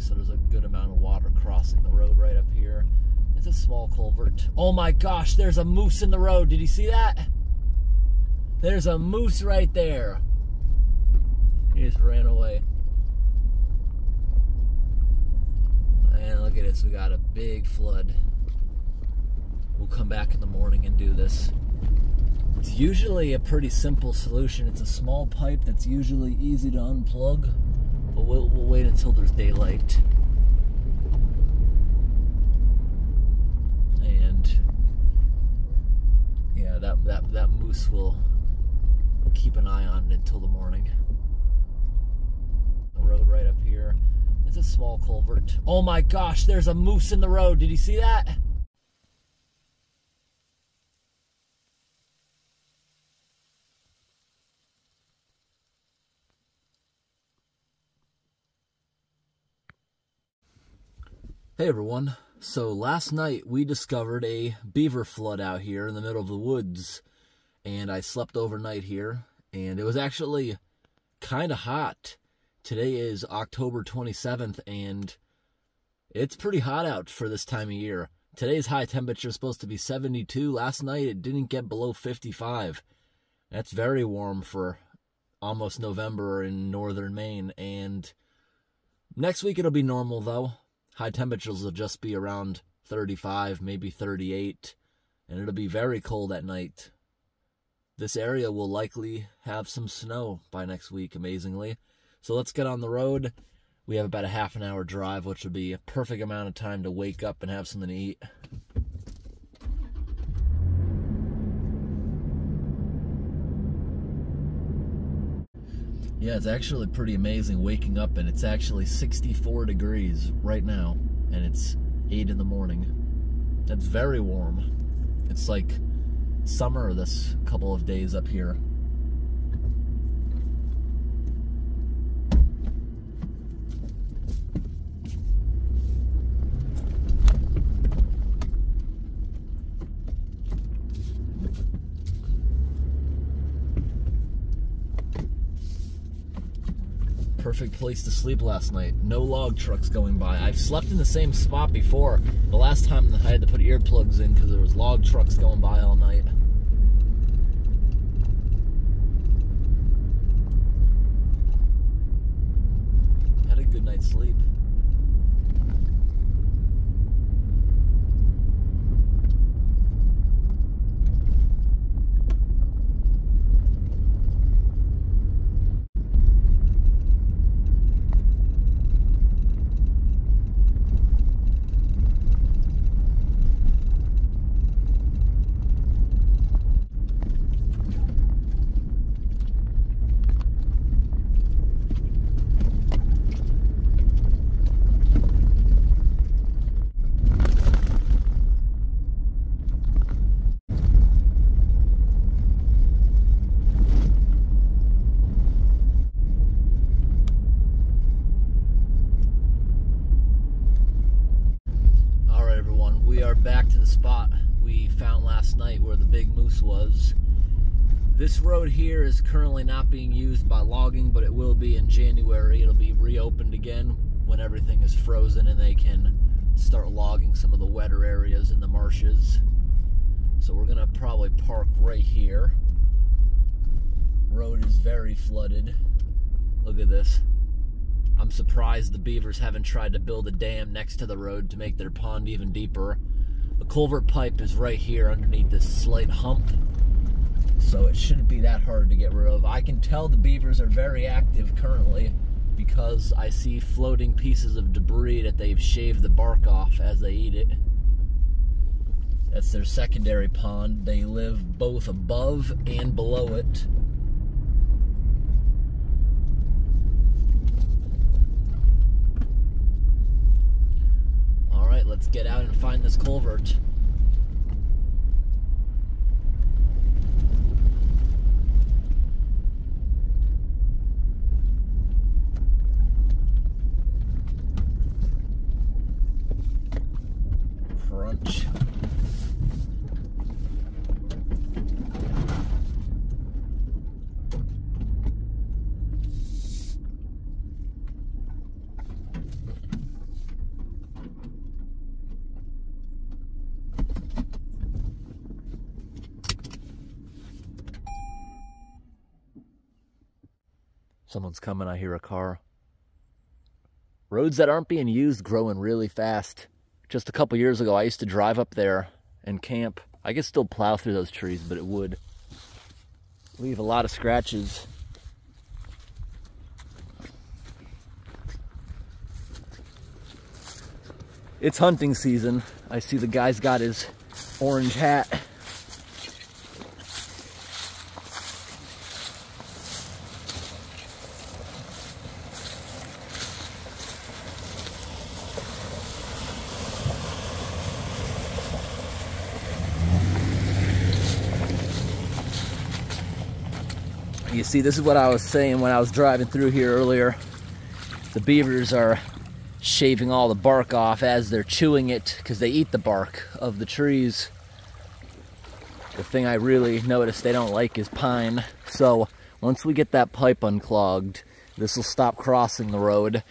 so there's a good amount of water crossing the road right up here. It's a small culvert. Oh my gosh, there's a moose in the road. Did you see that? There's a moose right there. He just ran away. And look at this, we got a big flood. We'll come back in the morning and do this. It's usually a pretty simple solution. It's a small pipe that's usually easy to unplug, but we'll, we'll wait until there's daylight. And yeah, that, that, that moose will keep an eye on until the morning. The road right up here. It's a small culvert. Oh my gosh, there's a moose in the road. Did you see that? Hey everyone. So last night we discovered a beaver flood out here in the middle of the woods and I slept overnight here and it was actually kind of hot. Today is October 27th and it's pretty hot out for this time of year. Today's high temperature is supposed to be 72. Last night it didn't get below 55. That's very warm for almost November in northern Maine and next week it'll be normal though High temperatures will just be around 35, maybe 38, and it'll be very cold at night. This area will likely have some snow by next week, amazingly. So let's get on the road. We have about a half an hour drive, which would be a perfect amount of time to wake up and have something to eat. Yeah, it's actually pretty amazing waking up and it's actually 64 degrees right now and it's 8 in the morning. That's very warm. It's like summer this couple of days up here. Perfect place to sleep last night. No log trucks going by. I've slept in the same spot before. The last time I had to put earplugs in because there was log trucks going by all night. Had a good night's sleep. was. This road here is currently not being used by logging, but it will be in January. It'll be reopened again when everything is frozen and they can start logging some of the wetter areas in the marshes. So we're gonna probably park right here. Road is very flooded. Look at this. I'm surprised the beavers haven't tried to build a dam next to the road to make their pond even deeper. The culvert pipe is right here underneath this slight hump. So it shouldn't be that hard to get rid of. I can tell the beavers are very active currently because I see floating pieces of debris that they've shaved the bark off as they eat it. That's their secondary pond. They live both above and below it. All right, let's get out and find this culvert. Coming, I hear a car. Roads that aren't being used growing really fast. Just a couple years ago, I used to drive up there and camp. I could still plow through those trees, but it would leave a lot of scratches. It's hunting season. I see the guy's got his orange hat. You see, this is what I was saying when I was driving through here earlier. The beavers are shaving all the bark off as they're chewing it because they eat the bark of the trees. The thing I really noticed they don't like is pine. So once we get that pipe unclogged, this will stop crossing the road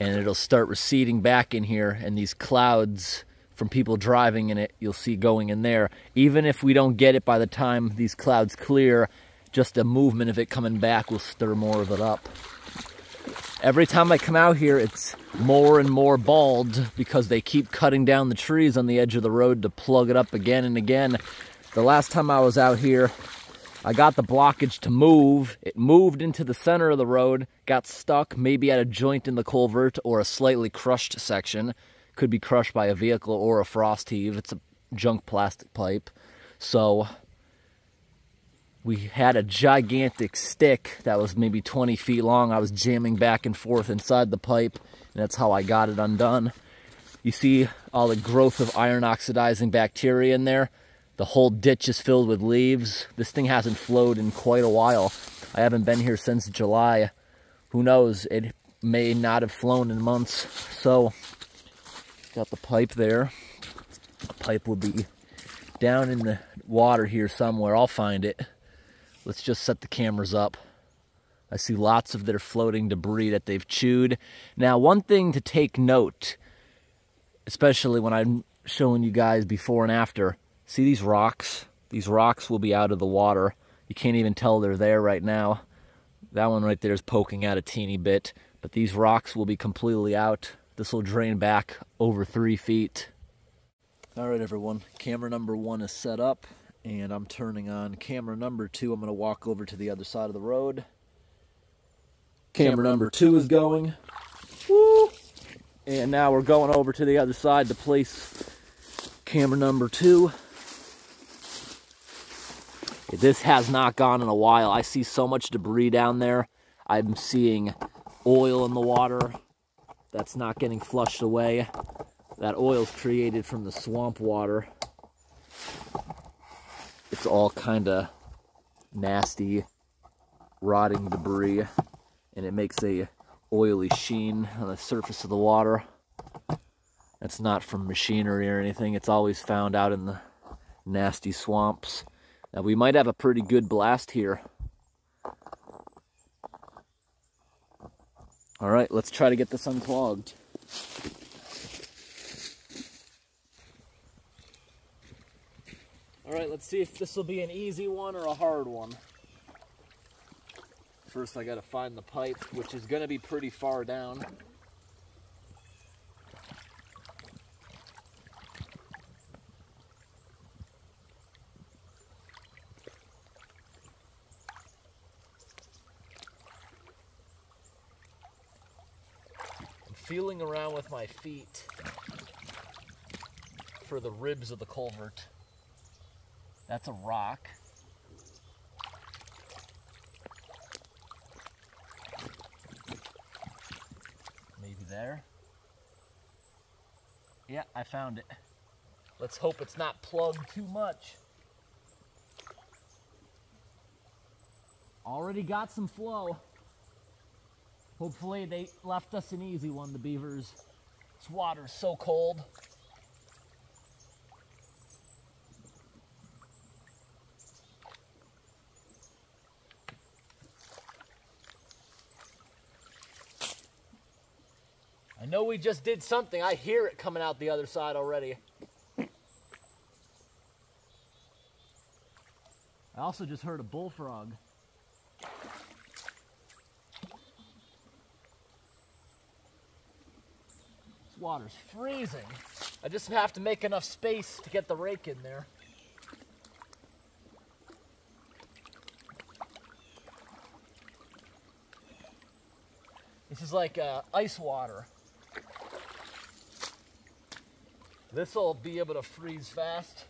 and it'll start receding back in here and these clouds from people driving in it, you'll see going in there. Even if we don't get it by the time these clouds clear, just a movement of it coming back will stir more of it up. Every time I come out here, it's more and more bald because they keep cutting down the trees on the edge of the road to plug it up again and again. The last time I was out here, I got the blockage to move. It moved into the center of the road, got stuck maybe at a joint in the culvert or a slightly crushed section. Could be crushed by a vehicle or a frost heave. It's a junk plastic pipe. So we had a gigantic stick that was maybe 20 feet long. I was jamming back and forth inside the pipe, and that's how I got it undone. You see all the growth of iron oxidizing bacteria in there. The whole ditch is filled with leaves. This thing hasn't flowed in quite a while. I haven't been here since July. Who knows? It may not have flown in months. So, got the pipe there. The pipe will be down in the water here somewhere. I'll find it. Let's just set the cameras up. I see lots of their floating debris that they've chewed. Now, one thing to take note, especially when I'm showing you guys before and after, see these rocks? These rocks will be out of the water. You can't even tell they're there right now. That one right there is poking out a teeny bit, but these rocks will be completely out. This will drain back over three feet. All right, everyone, camera number one is set up and I'm turning on camera number two. I'm going to walk over to the other side of the road. Camera, camera number two is going. Woo! And now we're going over to the other side to place camera number two. This has not gone in a while. I see so much debris down there. I'm seeing oil in the water that's not getting flushed away. That oil's created from the swamp water it's all kind of nasty, rotting debris, and it makes a oily sheen on the surface of the water. That's not from machinery or anything. It's always found out in the nasty swamps. Now we might have a pretty good blast here. All right, let's try to get this unclogged. All right, let's see if this will be an easy one or a hard one. First, I gotta find the pipe, which is gonna be pretty far down. I'm feeling around with my feet for the ribs of the culvert. That's a rock. Maybe there. Yeah, I found it. Let's hope it's not plugged too much. Already got some flow. Hopefully they left us an easy one, the beavers. This water's so cold. know we just did something. I hear it coming out the other side already. I also just heard a bullfrog. This water's freezing. I just have to make enough space to get the rake in there. This is like uh, ice water. This will be able to freeze fast.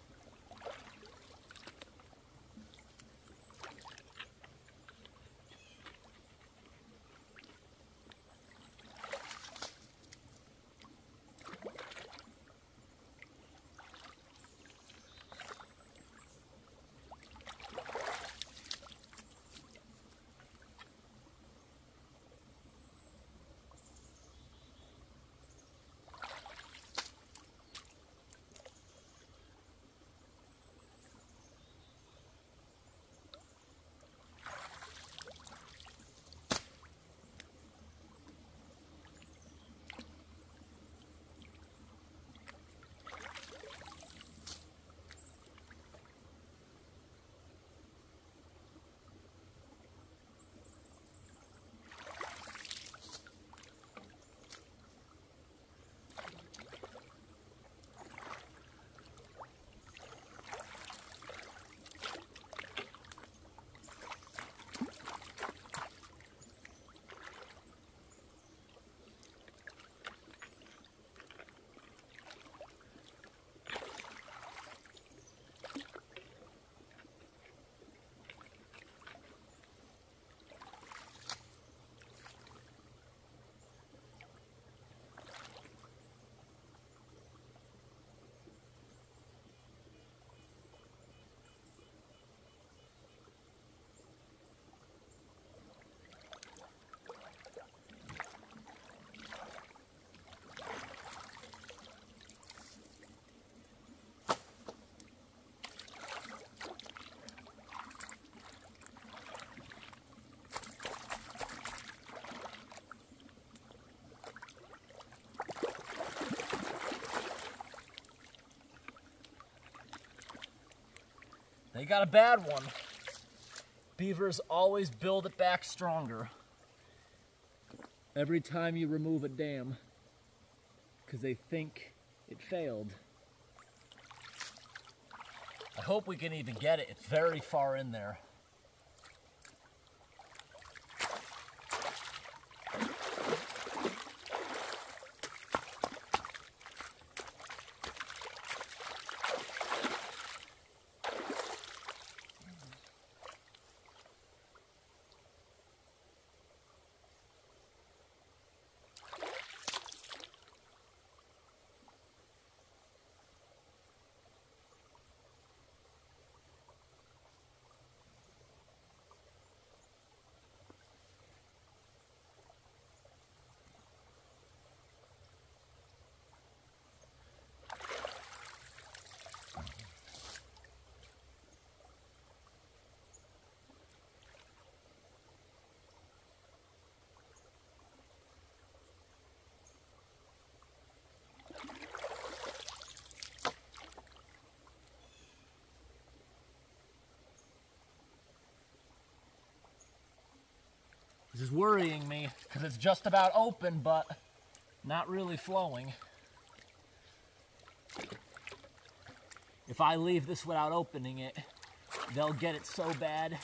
They got a bad one. Beavers always build it back stronger. Every time you remove a dam, because they think it failed. I hope we can even get it. It's very far in there. Is worrying me because it's just about open, but not really flowing. If I leave this without opening it, they'll get it so bad.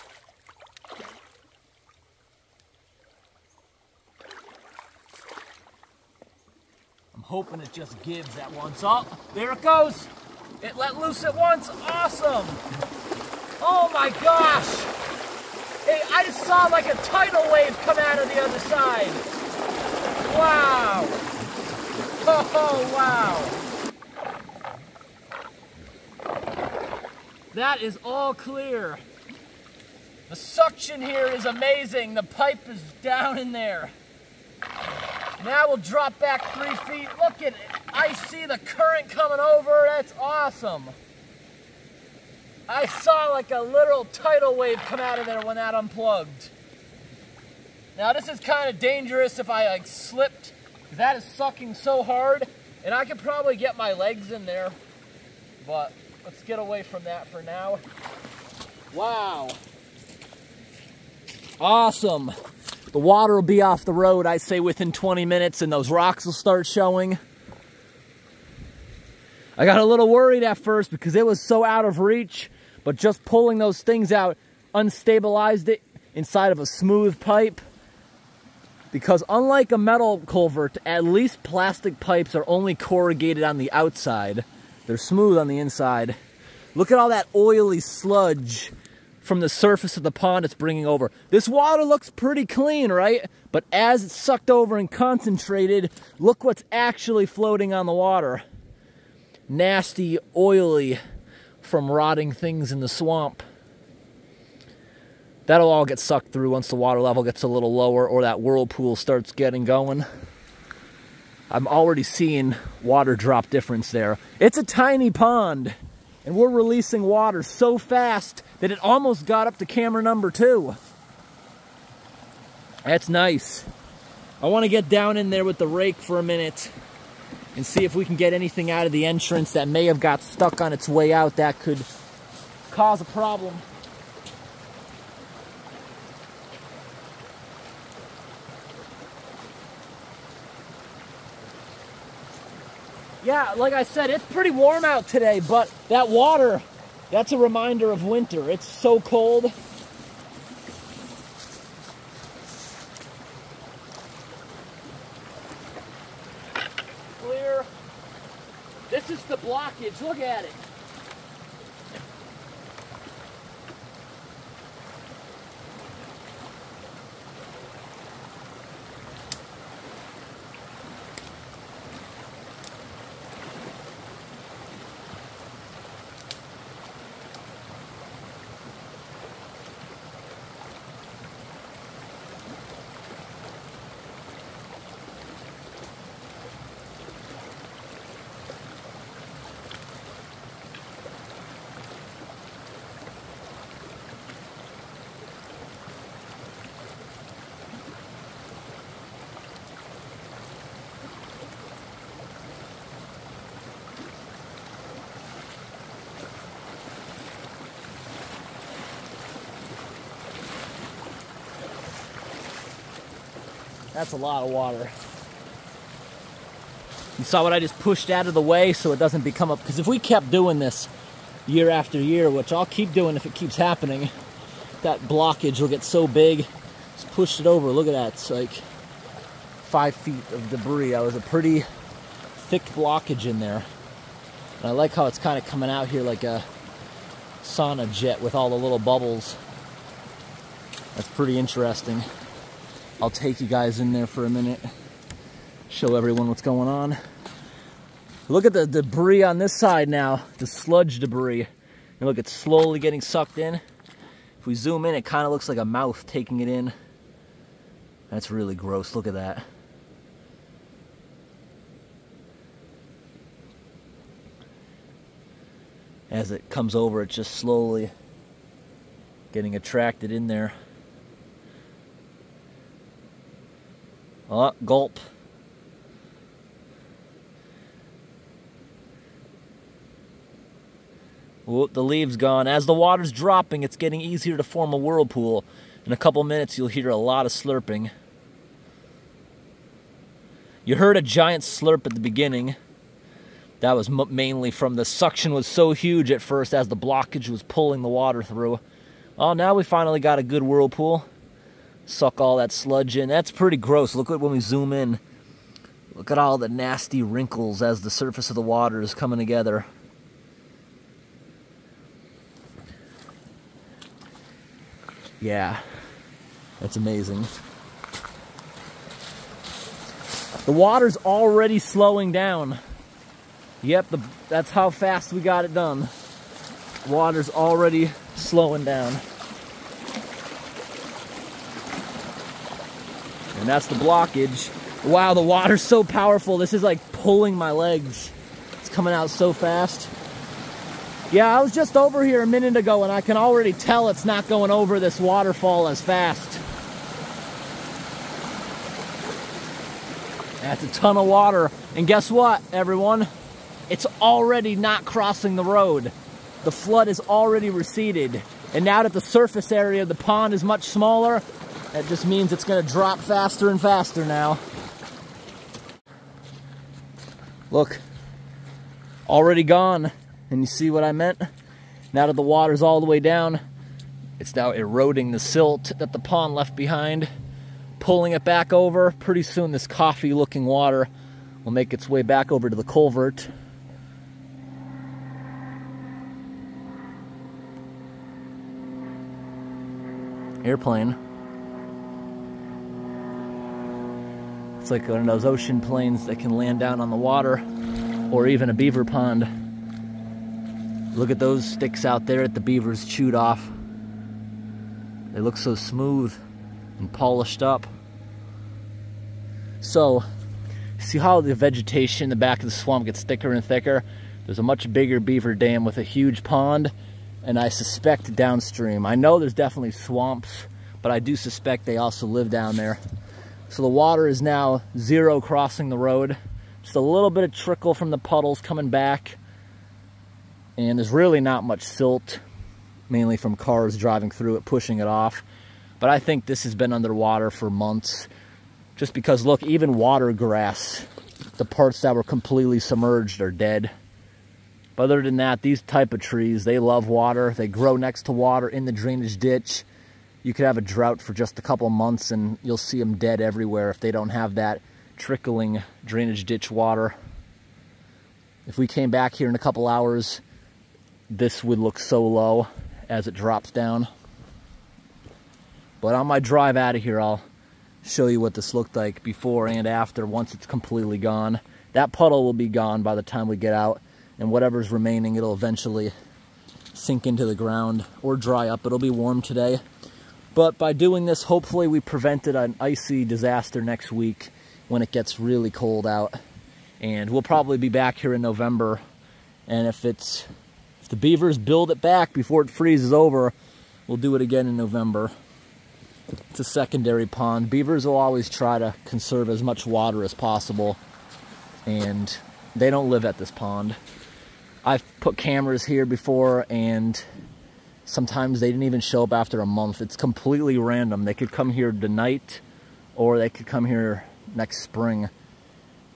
I'm hoping it just gives at once. Oh, there it goes. It let loose at once. Awesome. Oh my gosh. Hey, I just saw like a tidal wave come out of the other side. Wow. Oh, wow. That is all clear. The suction here is amazing. The pipe is down in there. Now we'll drop back three feet. Look at it. I see the current coming over. That's awesome. I saw like a literal tidal wave come out of there when that unplugged. Now this is kind of dangerous if I like slipped, that is sucking so hard, and I could probably get my legs in there, but let's get away from that for now. Wow. Awesome. The water will be off the road, I say within 20 minutes, and those rocks will start showing. I got a little worried at first because it was so out of reach, but just pulling those things out unstabilized it inside of a smooth pipe. Because unlike a metal culvert, at least plastic pipes are only corrugated on the outside. They're smooth on the inside. Look at all that oily sludge from the surface of the pond it's bringing over. This water looks pretty clean, right? But as it's sucked over and concentrated, look what's actually floating on the water. Nasty, oily from rotting things in the swamp. That'll all get sucked through once the water level gets a little lower or that whirlpool starts getting going. I'm already seeing water drop difference there. It's a tiny pond and we're releasing water so fast that it almost got up to camera number two. That's nice. I want to get down in there with the rake for a minute and see if we can get anything out of the entrance that may have got stuck on its way out that could cause a problem. Yeah, like I said, it's pretty warm out today, but that water, that's a reminder of winter. It's so cold. Clear. Is the blockage. Look at it. That's a lot of water. You saw what I just pushed out of the way so it doesn't become up. Because if we kept doing this year after year, which I'll keep doing if it keeps happening, that blockage will get so big. Just pushed it over. Look at that. It's like five feet of debris. That was a pretty thick blockage in there. And I like how it's kind of coming out here like a sauna jet with all the little bubbles. That's pretty interesting. I'll take you guys in there for a minute, show everyone what's going on. Look at the debris on this side now, the sludge debris. And look, it's slowly getting sucked in. If we zoom in, it kind of looks like a mouth taking it in. That's really gross, look at that. As it comes over, it's just slowly getting attracted in there. Oh, gulp. Whoop, the leaves gone. As the water's dropping, it's getting easier to form a whirlpool. In a couple minutes, you'll hear a lot of slurping. You heard a giant slurp at the beginning. That was mainly from the suction was so huge at first as the blockage was pulling the water through. Oh, now we finally got a good whirlpool suck all that sludge in. That's pretty gross. Look at when we zoom in. Look at all the nasty wrinkles as the surface of the water is coming together. Yeah, that's amazing. The water's already slowing down. Yep, the, that's how fast we got it done. Water's already slowing down. And that's the blockage. Wow, the water's so powerful. This is like pulling my legs. It's coming out so fast. Yeah, I was just over here a minute ago and I can already tell it's not going over this waterfall as fast. That's a ton of water. And guess what, everyone? It's already not crossing the road. The flood is already receded. And now that the surface area of the pond is much smaller, that just means it's going to drop faster and faster now. Look, already gone. And you see what I meant? Now that the water's all the way down, it's now eroding the silt that the pond left behind, pulling it back over. Pretty soon this coffee looking water will make its way back over to the culvert. Airplane. It's like one of those ocean planes that can land down on the water or even a beaver pond. Look at those sticks out there that the beavers chewed off. They look so smooth and polished up. So, see how the vegetation in the back of the swamp gets thicker and thicker? There's a much bigger beaver dam with a huge pond, and I suspect downstream. I know there's definitely swamps, but I do suspect they also live down there. So the water is now zero crossing the road. Just a little bit of trickle from the puddles coming back. And there's really not much silt, mainly from cars driving through it, pushing it off. But I think this has been underwater for months. Just because, look, even water grass, the parts that were completely submerged are dead. But other than that, these type of trees, they love water. They grow next to water in the drainage ditch you could have a drought for just a couple months and you'll see them dead everywhere if they don't have that trickling drainage ditch water. If we came back here in a couple hours, this would look so low as it drops down. But on my drive out of here, I'll show you what this looked like before and after once it's completely gone. That puddle will be gone by the time we get out and whatever's remaining, it'll eventually sink into the ground or dry up. It'll be warm today. But by doing this, hopefully we prevented an icy disaster next week when it gets really cold out. And we'll probably be back here in November. And if it's if the beavers build it back before it freezes over, we'll do it again in November. It's a secondary pond. Beavers will always try to conserve as much water as possible. And they don't live at this pond. I've put cameras here before and Sometimes they didn't even show up after a month. It's completely random. They could come here tonight or they could come here next spring.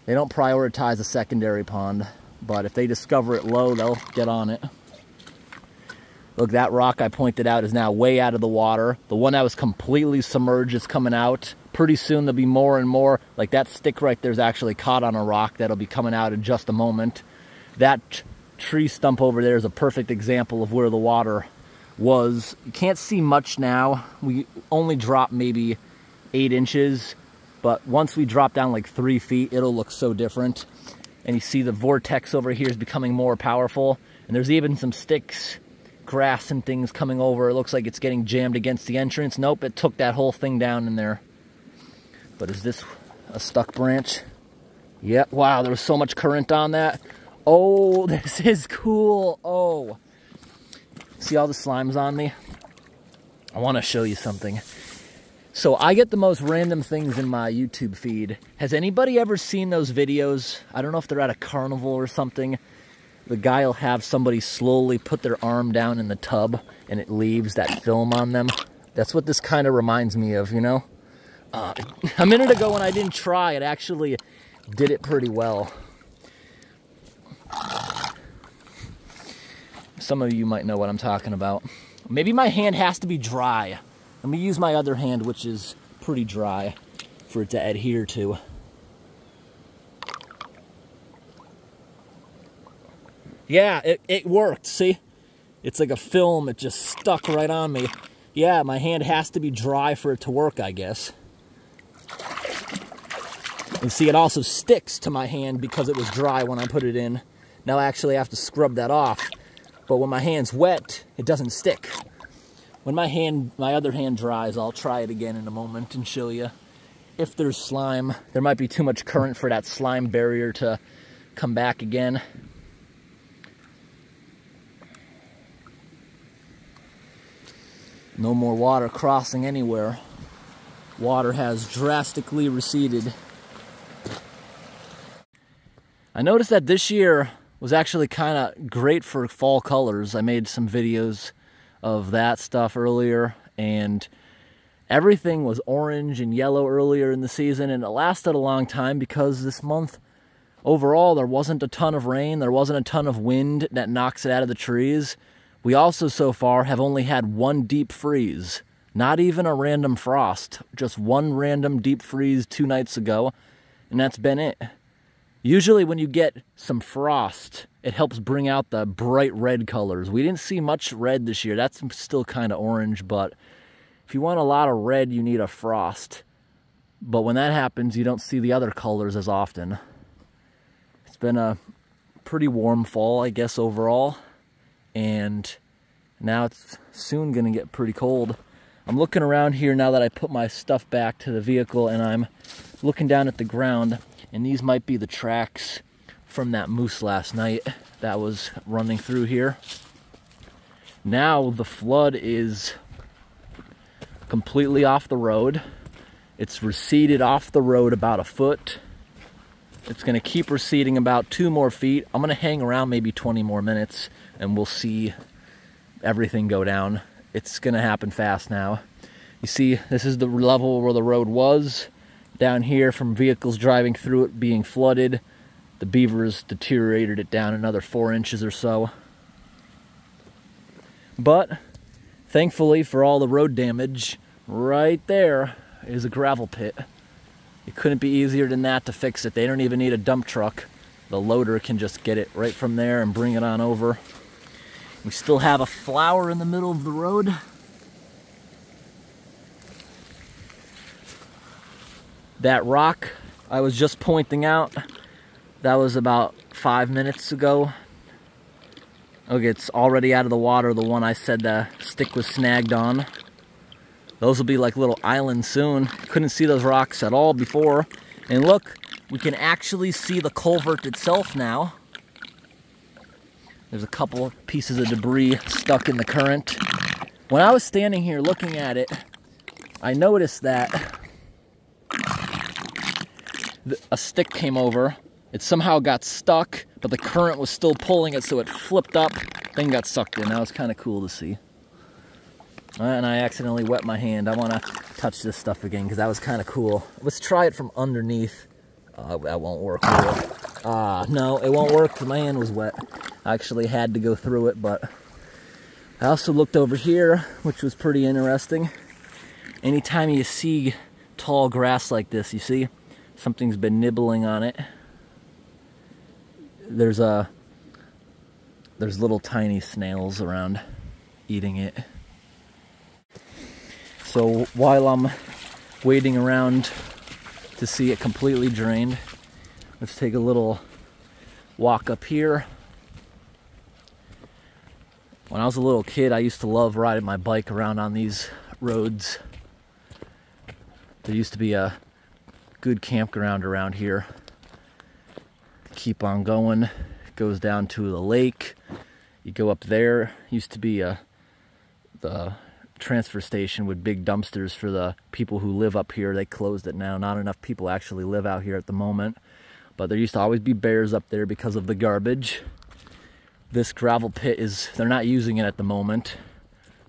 They don't prioritize a secondary pond, but if they discover it low, they'll get on it. Look, that rock I pointed out is now way out of the water. The one that was completely submerged is coming out. Pretty soon there'll be more and more. Like that stick right there is actually caught on a rock that'll be coming out in just a moment. That tree stump over there is a perfect example of where the water was, you can't see much now. We only dropped maybe eight inches, but once we drop down like three feet, it'll look so different. And you see the vortex over here is becoming more powerful. And there's even some sticks, grass and things coming over. It looks like it's getting jammed against the entrance. Nope, it took that whole thing down in there. But is this a stuck branch? Yep, wow, there was so much current on that. Oh, this is cool. Oh. See all the slimes on me? I want to show you something. So I get the most random things in my YouTube feed. Has anybody ever seen those videos? I don't know if they're at a carnival or something. The guy will have somebody slowly put their arm down in the tub and it leaves that film on them. That's what this kind of reminds me of, you know? Uh, a minute ago when I didn't try, it actually did it pretty well. Some of you might know what I'm talking about. Maybe my hand has to be dry. Let me use my other hand, which is pretty dry, for it to adhere to. Yeah, it, it worked, see? It's like a film, it just stuck right on me. Yeah, my hand has to be dry for it to work, I guess. And see, it also sticks to my hand because it was dry when I put it in. Now I actually have to scrub that off. But when my hand's wet, it doesn't stick. When my hand, my other hand dries, I'll try it again in a moment and show you. If there's slime, there might be too much current for that slime barrier to come back again. No more water crossing anywhere. Water has drastically receded. I noticed that this year was actually kind of great for fall colors. I made some videos of that stuff earlier and everything was orange and yellow earlier in the season and it lasted a long time because this month overall, there wasn't a ton of rain, there wasn't a ton of wind that knocks it out of the trees. We also, so far, have only had one deep freeze. Not even a random frost, just one random deep freeze two nights ago, and that's been it. Usually when you get some frost, it helps bring out the bright red colors. We didn't see much red this year. That's still kind of orange, but if you want a lot of red, you need a frost. But when that happens, you don't see the other colors as often. It's been a pretty warm fall, I guess, overall. And now it's soon going to get pretty cold. I'm looking around here now that I put my stuff back to the vehicle and I'm looking down at the ground and these might be the tracks from that moose last night that was running through here. Now the flood is completely off the road. It's receded off the road about a foot. It's gonna keep receding about two more feet. I'm gonna hang around maybe 20 more minutes and we'll see everything go down it's going to happen fast now. You see, this is the level where the road was. Down here, from vehicles driving through it being flooded, the beavers deteriorated it down another four inches or so. But, thankfully for all the road damage, right there is a gravel pit. It couldn't be easier than that to fix it. They don't even need a dump truck. The loader can just get it right from there and bring it on over. We still have a flower in the middle of the road. That rock I was just pointing out, that was about five minutes ago. Okay, it's already out of the water, the one I said the stick was snagged on. Those will be like little islands soon. Couldn't see those rocks at all before. And look, we can actually see the culvert itself now. There's a couple pieces of debris stuck in the current. When I was standing here looking at it, I noticed that a stick came over. It somehow got stuck, but the current was still pulling it, so it flipped up, then got sucked in. That was kind of cool to see. And I accidentally wet my hand. I want to touch this stuff again because that was kind of cool. Let's try it from underneath. Uh, that won't work. Ah, uh, no, it won't work. My hand was wet. I actually had to go through it, but I also looked over here, which was pretty interesting. Anytime you see tall grass like this, you see something's been nibbling on it. There's a there's little tiny snails around eating it. So while I'm waiting around to see it completely drained, let's take a little walk up here when I was a little kid, I used to love riding my bike around on these roads. There used to be a good campground around here. Keep on going. It goes down to the lake. You go up there. Used to be a the transfer station with big dumpsters for the people who live up here. They closed it now. Not enough people actually live out here at the moment. But there used to always be bears up there because of the garbage this gravel pit is, they're not using it at the moment.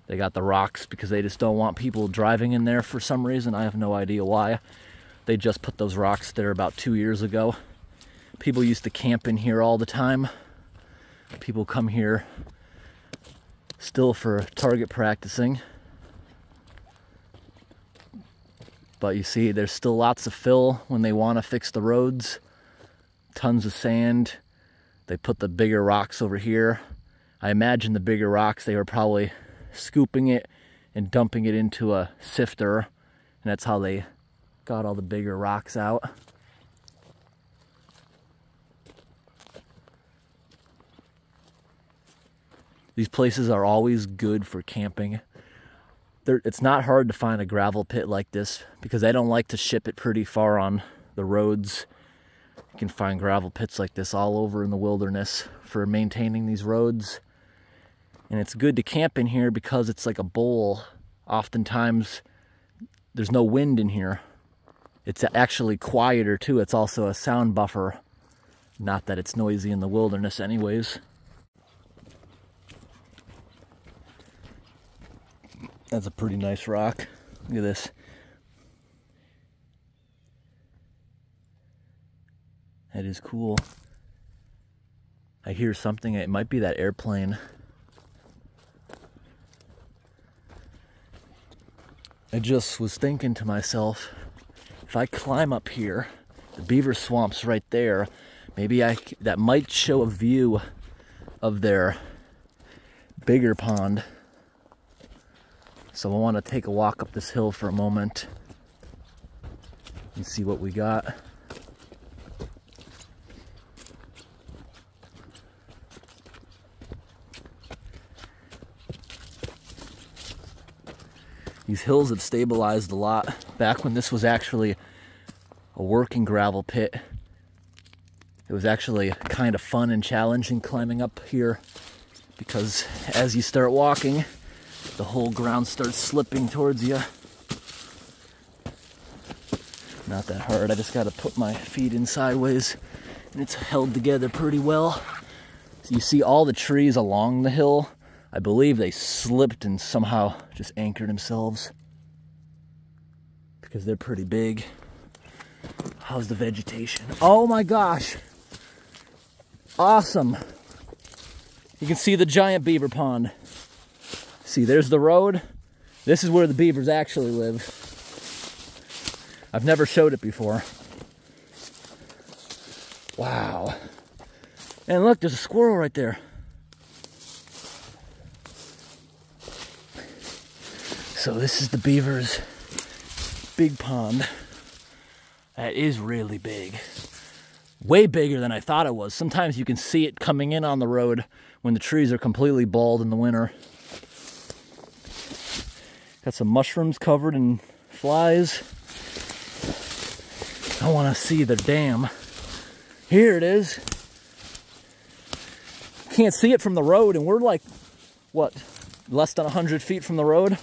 They got the rocks because they just don't want people driving in there for some reason. I have no idea why. They just put those rocks there about two years ago. People used to camp in here all the time. People come here still for target practicing. But you see, there's still lots of fill when they want to fix the roads. Tons of sand, they put the bigger rocks over here. I imagine the bigger rocks, they were probably scooping it and dumping it into a sifter. And that's how they got all the bigger rocks out. These places are always good for camping. They're, it's not hard to find a gravel pit like this because they don't like to ship it pretty far on the roads you can find gravel pits like this all over in the wilderness for maintaining these roads. And it's good to camp in here because it's like a bowl. Oftentimes, there's no wind in here. It's actually quieter too. It's also a sound buffer. Not that it's noisy in the wilderness anyways. That's a pretty nice rock. Look at this. That is cool. I hear something. It might be that airplane. I just was thinking to myself, if I climb up here, the beaver swamp's right there. Maybe I that might show a view of their bigger pond. So I want to take a walk up this hill for a moment and see what we got. These hills have stabilized a lot. Back when this was actually a working gravel pit, it was actually kind of fun and challenging climbing up here because as you start walking, the whole ground starts slipping towards you. Not that hard, I just gotta put my feet in sideways and it's held together pretty well. So you see all the trees along the hill I believe they slipped and somehow just anchored themselves because they're pretty big. How's the vegetation? Oh my gosh. Awesome. You can see the giant beaver pond. See, there's the road. This is where the beavers actually live. I've never showed it before. Wow. And look, there's a squirrel right there. So this is the beaver's big pond. That is really big. Way bigger than I thought it was. Sometimes you can see it coming in on the road when the trees are completely bald in the winter. Got some mushrooms covered in flies. I want to see the dam. Here it is. Can't see it from the road, and we're like, what, less than 100 feet from the road?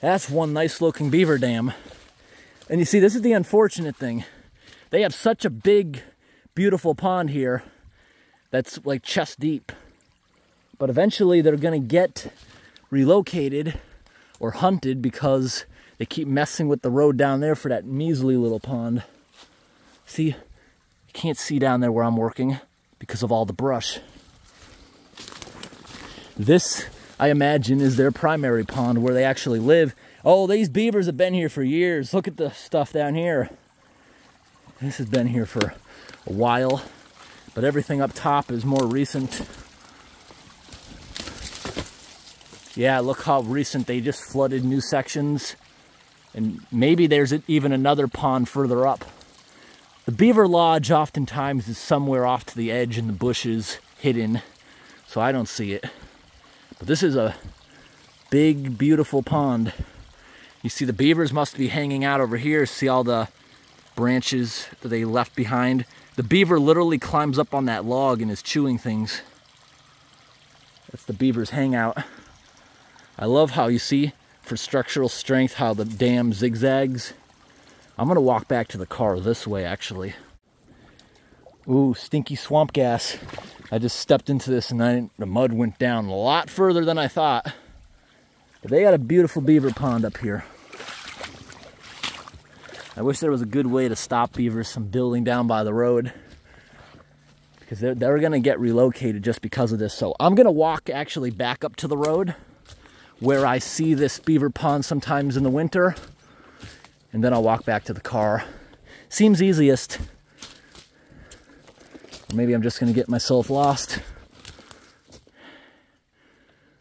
That's one nice looking beaver dam. And you see, this is the unfortunate thing. They have such a big, beautiful pond here that's like chest deep. But eventually they're gonna get relocated or hunted because they keep messing with the road down there for that measly little pond. See, you can't see down there where I'm working because of all the brush. This I imagine, is their primary pond where they actually live. Oh, these beavers have been here for years. Look at the stuff down here. This has been here for a while, but everything up top is more recent. Yeah, look how recent they just flooded new sections. And maybe there's even another pond further up. The beaver lodge oftentimes is somewhere off to the edge in the bushes, hidden, so I don't see it. But this is a big, beautiful pond. You see the beavers must be hanging out over here. See all the branches that they left behind. The beaver literally climbs up on that log and is chewing things. That's the beaver's hangout. I love how you see for structural strength how the dam zigzags. I'm gonna walk back to the car this way actually. Ooh, stinky swamp gas. I just stepped into this and I, the mud went down a lot further than I thought. But they got a beautiful beaver pond up here. I wish there was a good way to stop beavers from building down by the road because they're, they're going to get relocated just because of this. So I'm going to walk actually back up to the road where I see this beaver pond sometimes in the winter and then I'll walk back to the car. Seems easiest. Or maybe I'm just going to get myself lost.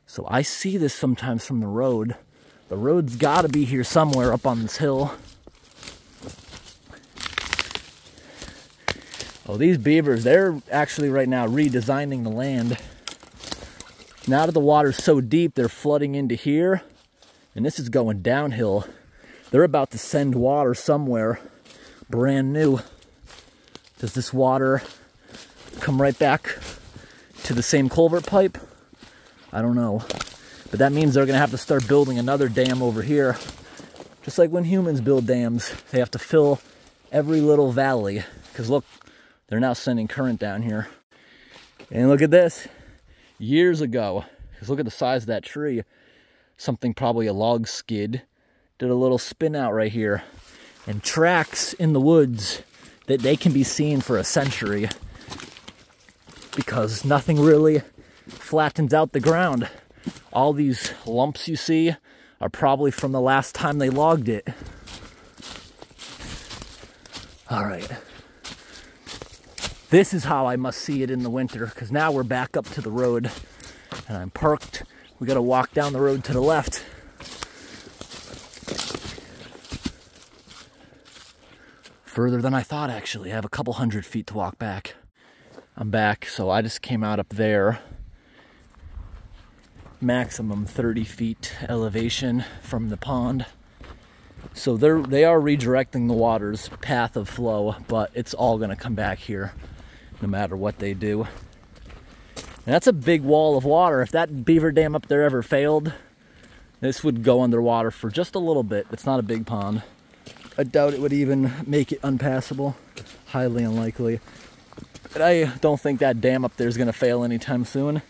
So I see this sometimes from the road. The road's got to be here somewhere up on this hill. Oh, these beavers, they're actually right now redesigning the land. Now that the water's so deep, they're flooding into here. And this is going downhill. They're about to send water somewhere brand new. Does this water come right back to the same culvert pipe? I don't know. But that means they're going to have to start building another dam over here. Just like when humans build dams, they have to fill every little valley. Because look, they're now sending current down here. And look at this. Years ago, because look at the size of that tree. Something probably a log skid did a little spin out right here. And tracks in the woods that they can be seen for a century because nothing really flattens out the ground. All these lumps you see are probably from the last time they logged it. All right. This is how I must see it in the winter because now we're back up to the road and I'm parked. We got to walk down the road to the left. Further than I thought, actually. I have a couple hundred feet to walk back. I'm back, so I just came out up there. Maximum 30 feet elevation from the pond. So they're they are redirecting the water's path of flow, but it's all gonna come back here no matter what they do. And that's a big wall of water. If that beaver dam up there ever failed, this would go underwater for just a little bit. It's not a big pond. I doubt it would even make it unpassable. Highly unlikely. But I don't think that dam up there is going to fail anytime soon.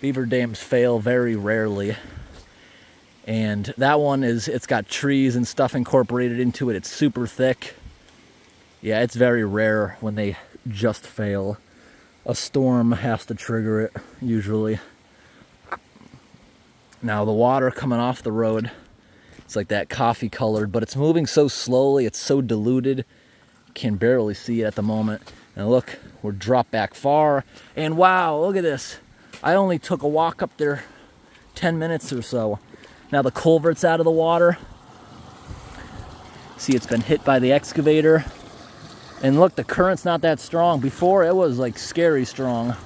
Beaver dams fail very rarely. And that one is, it's got trees and stuff incorporated into it. It's super thick. Yeah, it's very rare when they just fail. A storm has to trigger it, usually. Now the water coming off the road it's like that coffee colored, but it's moving so slowly. It's so diluted. Can barely see it at the moment. And look, we're dropped back far. And wow, look at this. I only took a walk up there 10 minutes or so. Now the culvert's out of the water. See, it's been hit by the excavator. And look, the current's not that strong. Before, it was like scary strong.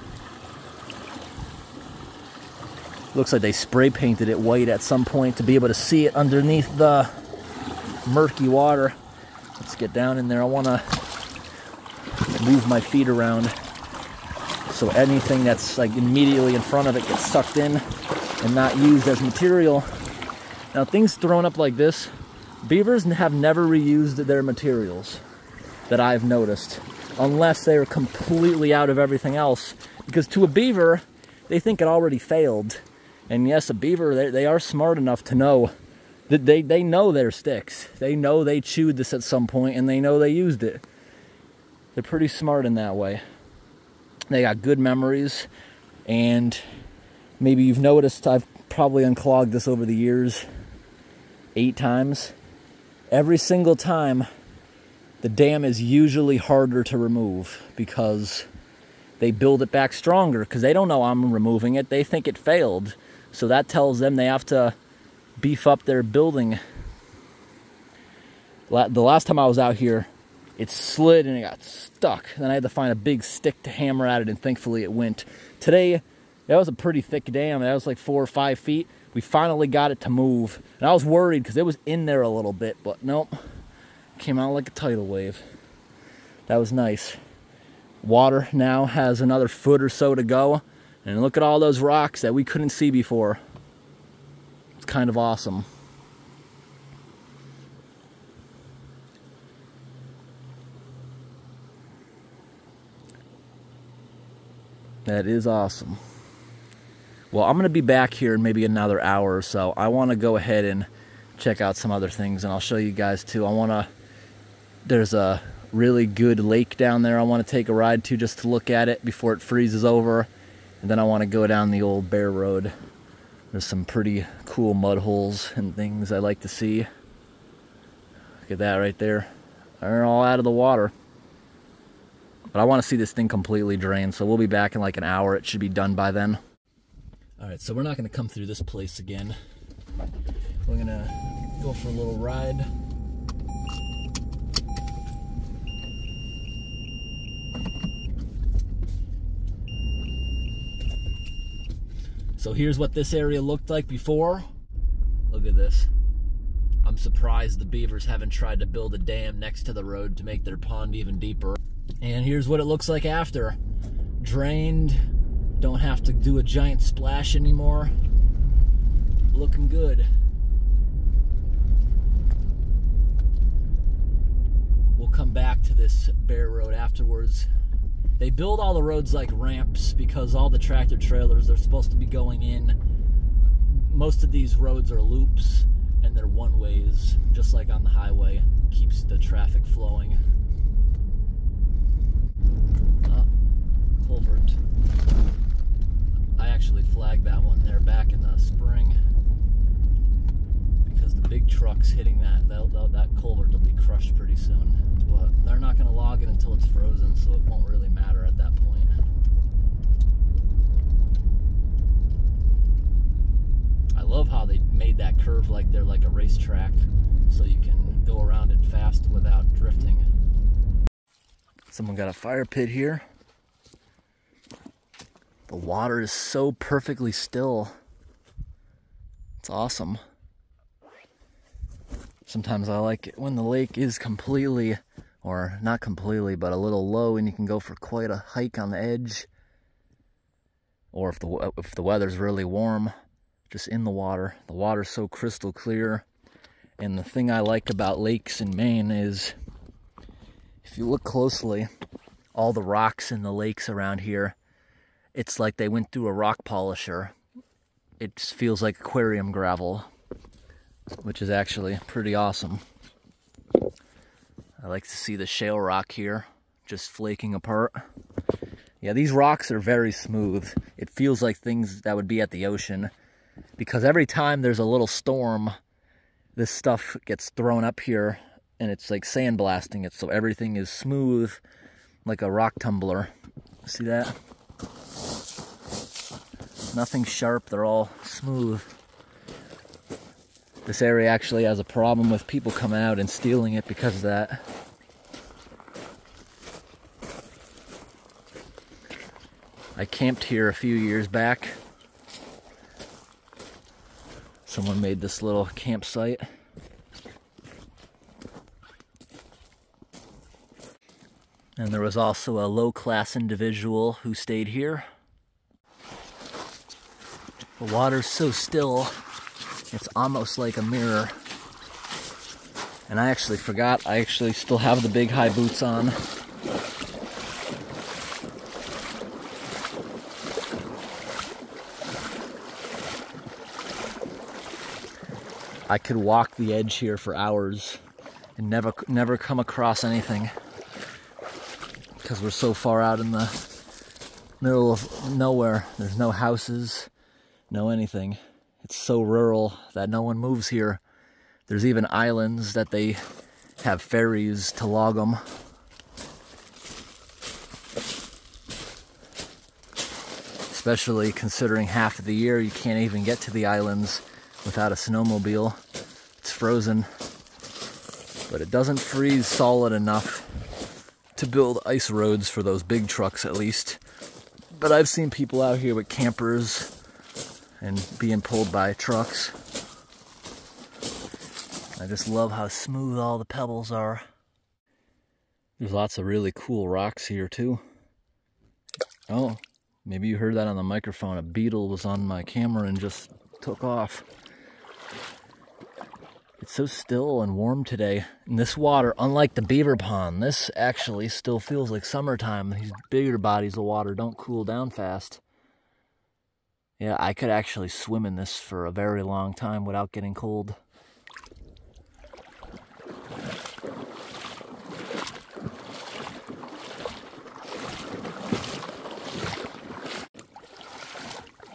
Looks like they spray painted it white at some point to be able to see it underneath the murky water. Let's get down in there. I want to move my feet around so anything that's like immediately in front of it gets sucked in and not used as material. Now things thrown up like this, beavers have never reused their materials that I've noticed unless they're completely out of everything else because to a beaver, they think it already failed and yes, a beaver, they, they are smart enough to know that they, they know their sticks. They know they chewed this at some point and they know they used it. They're pretty smart in that way. They got good memories and maybe you've noticed I've probably unclogged this over the years eight times. Every single time the dam is usually harder to remove because they build it back stronger because they don't know I'm removing it. They think it failed. So that tells them they have to beef up their building. The last time I was out here, it slid and it got stuck. Then I had to find a big stick to hammer at it, and thankfully it went. Today, that was a pretty thick dam. That was like four or five feet. We finally got it to move. And I was worried because it was in there a little bit, but nope. Came out like a tidal wave. That was nice. Water now has another foot or so to go. And look at all those rocks that we couldn't see before. It's kind of awesome. That is awesome. Well, I'm going to be back here in maybe another hour or so. I want to go ahead and check out some other things, and I'll show you guys too. I want to, there's a really good lake down there I want to take a ride to just to look at it before it freezes over. And then I want to go down the old Bear Road. There's some pretty cool mud holes and things I like to see. Look at that right there. They're all out of the water. But I want to see this thing completely drained, so we'll be back in like an hour. It should be done by then. All right, so we're not going to come through this place again. We're going to go for a little ride. So here's what this area looked like before. Look at this. I'm surprised the beavers haven't tried to build a dam next to the road to make their pond even deeper. And here's what it looks like after. Drained, don't have to do a giant splash anymore. Looking good. We'll come back to this Bear Road afterwards they build all the roads like ramps because all the tractor trailers are supposed to be going in. Most of these roads are loops and they're one ways, just like on the highway. Keeps the traffic flowing. Uh, culvert. I actually flagged that one there back in the spring because the big trucks hitting that, that, that culvert will be crushed pretty soon. But they're not going to log it until it's frozen, so it won't really matter at that point. I love how they made that curve like they're like a racetrack, so you can go around it fast without drifting. Someone got a fire pit here. The water is so perfectly still. It's awesome. Sometimes I like it when the lake is completely, or not completely, but a little low and you can go for quite a hike on the edge. Or if the, if the weather's really warm, just in the water. The water's so crystal clear. And the thing I like about lakes in Maine is if you look closely, all the rocks in the lakes around here, it's like they went through a rock polisher. It feels like aquarium gravel, which is actually pretty awesome. I like to see the shale rock here just flaking apart. Yeah, these rocks are very smooth. It feels like things that would be at the ocean because every time there's a little storm, this stuff gets thrown up here and it's like sandblasting it so everything is smooth like a rock tumbler. See that? Nothing sharp, they're all smooth. This area actually has a problem with people coming out and stealing it because of that. I camped here a few years back. Someone made this little campsite. And there was also a low-class individual who stayed here. The water's so still, it's almost like a mirror. And I actually forgot, I actually still have the big high boots on. I could walk the edge here for hours and never never come across anything because we're so far out in the middle of nowhere. There's no houses, no anything. It's so rural that no one moves here. There's even islands that they have ferries to log them. Especially considering half of the year you can't even get to the islands without a snowmobile. It's frozen, but it doesn't freeze solid enough to build ice roads for those big trucks at least. But I've seen people out here with campers and being pulled by trucks. I just love how smooth all the pebbles are. There's lots of really cool rocks here too. Oh, maybe you heard that on the microphone. A beetle was on my camera and just took off. It's so still and warm today. And this water, unlike the beaver pond, this actually still feels like summertime. These bigger bodies of water don't cool down fast. Yeah, I could actually swim in this for a very long time without getting cold.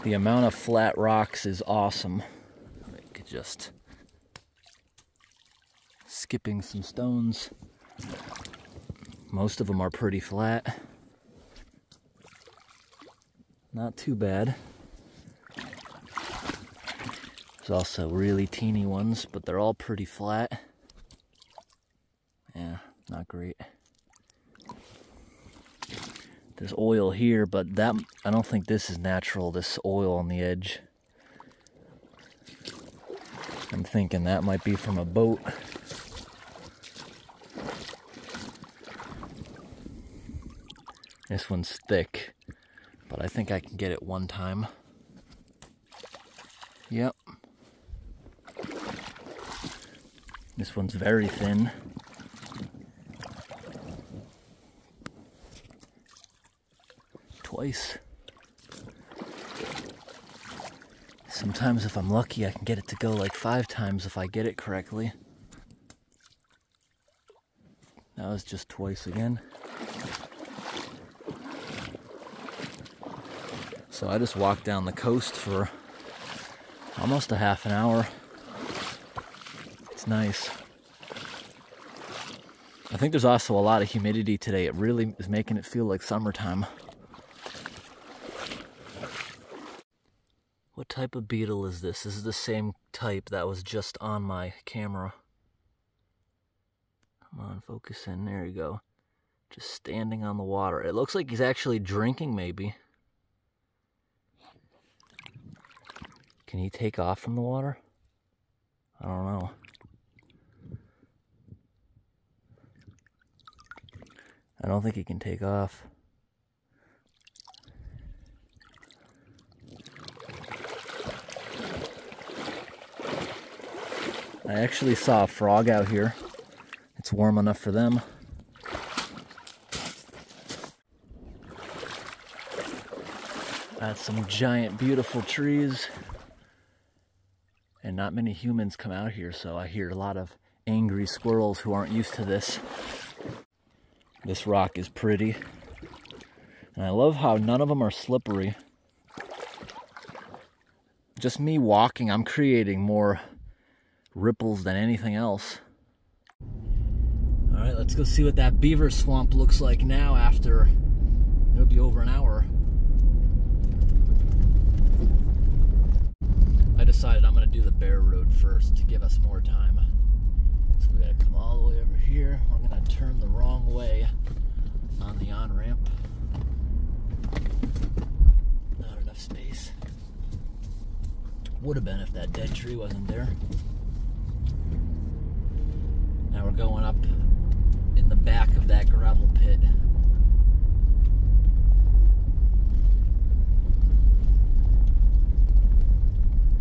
The amount of flat rocks is awesome. I could just skipping some stones. Most of them are pretty flat. Not too bad. There's also really teeny ones, but they're all pretty flat. Yeah, not great. There's oil here, but that I don't think this is natural, this oil on the edge. I'm thinking that might be from a boat. This one's thick, but I think I can get it one time. Yep. This one's very thin. Twice. Sometimes if I'm lucky, I can get it to go like five times if I get it correctly. That was just twice again. So I just walked down the coast for Almost a half an hour. It's nice. I think there's also a lot of humidity today. It really is making it feel like summertime. What type of beetle is this? This is the same type that was just on my camera. Come on, focus in. There you go. Just standing on the water. It looks like he's actually drinking, maybe. Can he take off from the water? I don't know. I don't think he can take off. I actually saw a frog out here. It's warm enough for them. Got some giant, beautiful trees. And not many humans come out here, so I hear a lot of angry squirrels who aren't used to this. This rock is pretty. And I love how none of them are slippery. Just me walking, I'm creating more ripples than anything else. All right, let's go see what that beaver swamp looks like now after it'll be over an hour. I decided I'm gonna do the bear road first to give us more time. We gotta come all the way over here. We're gonna turn the wrong way on the on-ramp. Not enough space. Would have been if that dead tree wasn't there. Now we're going up in the back of that gravel pit.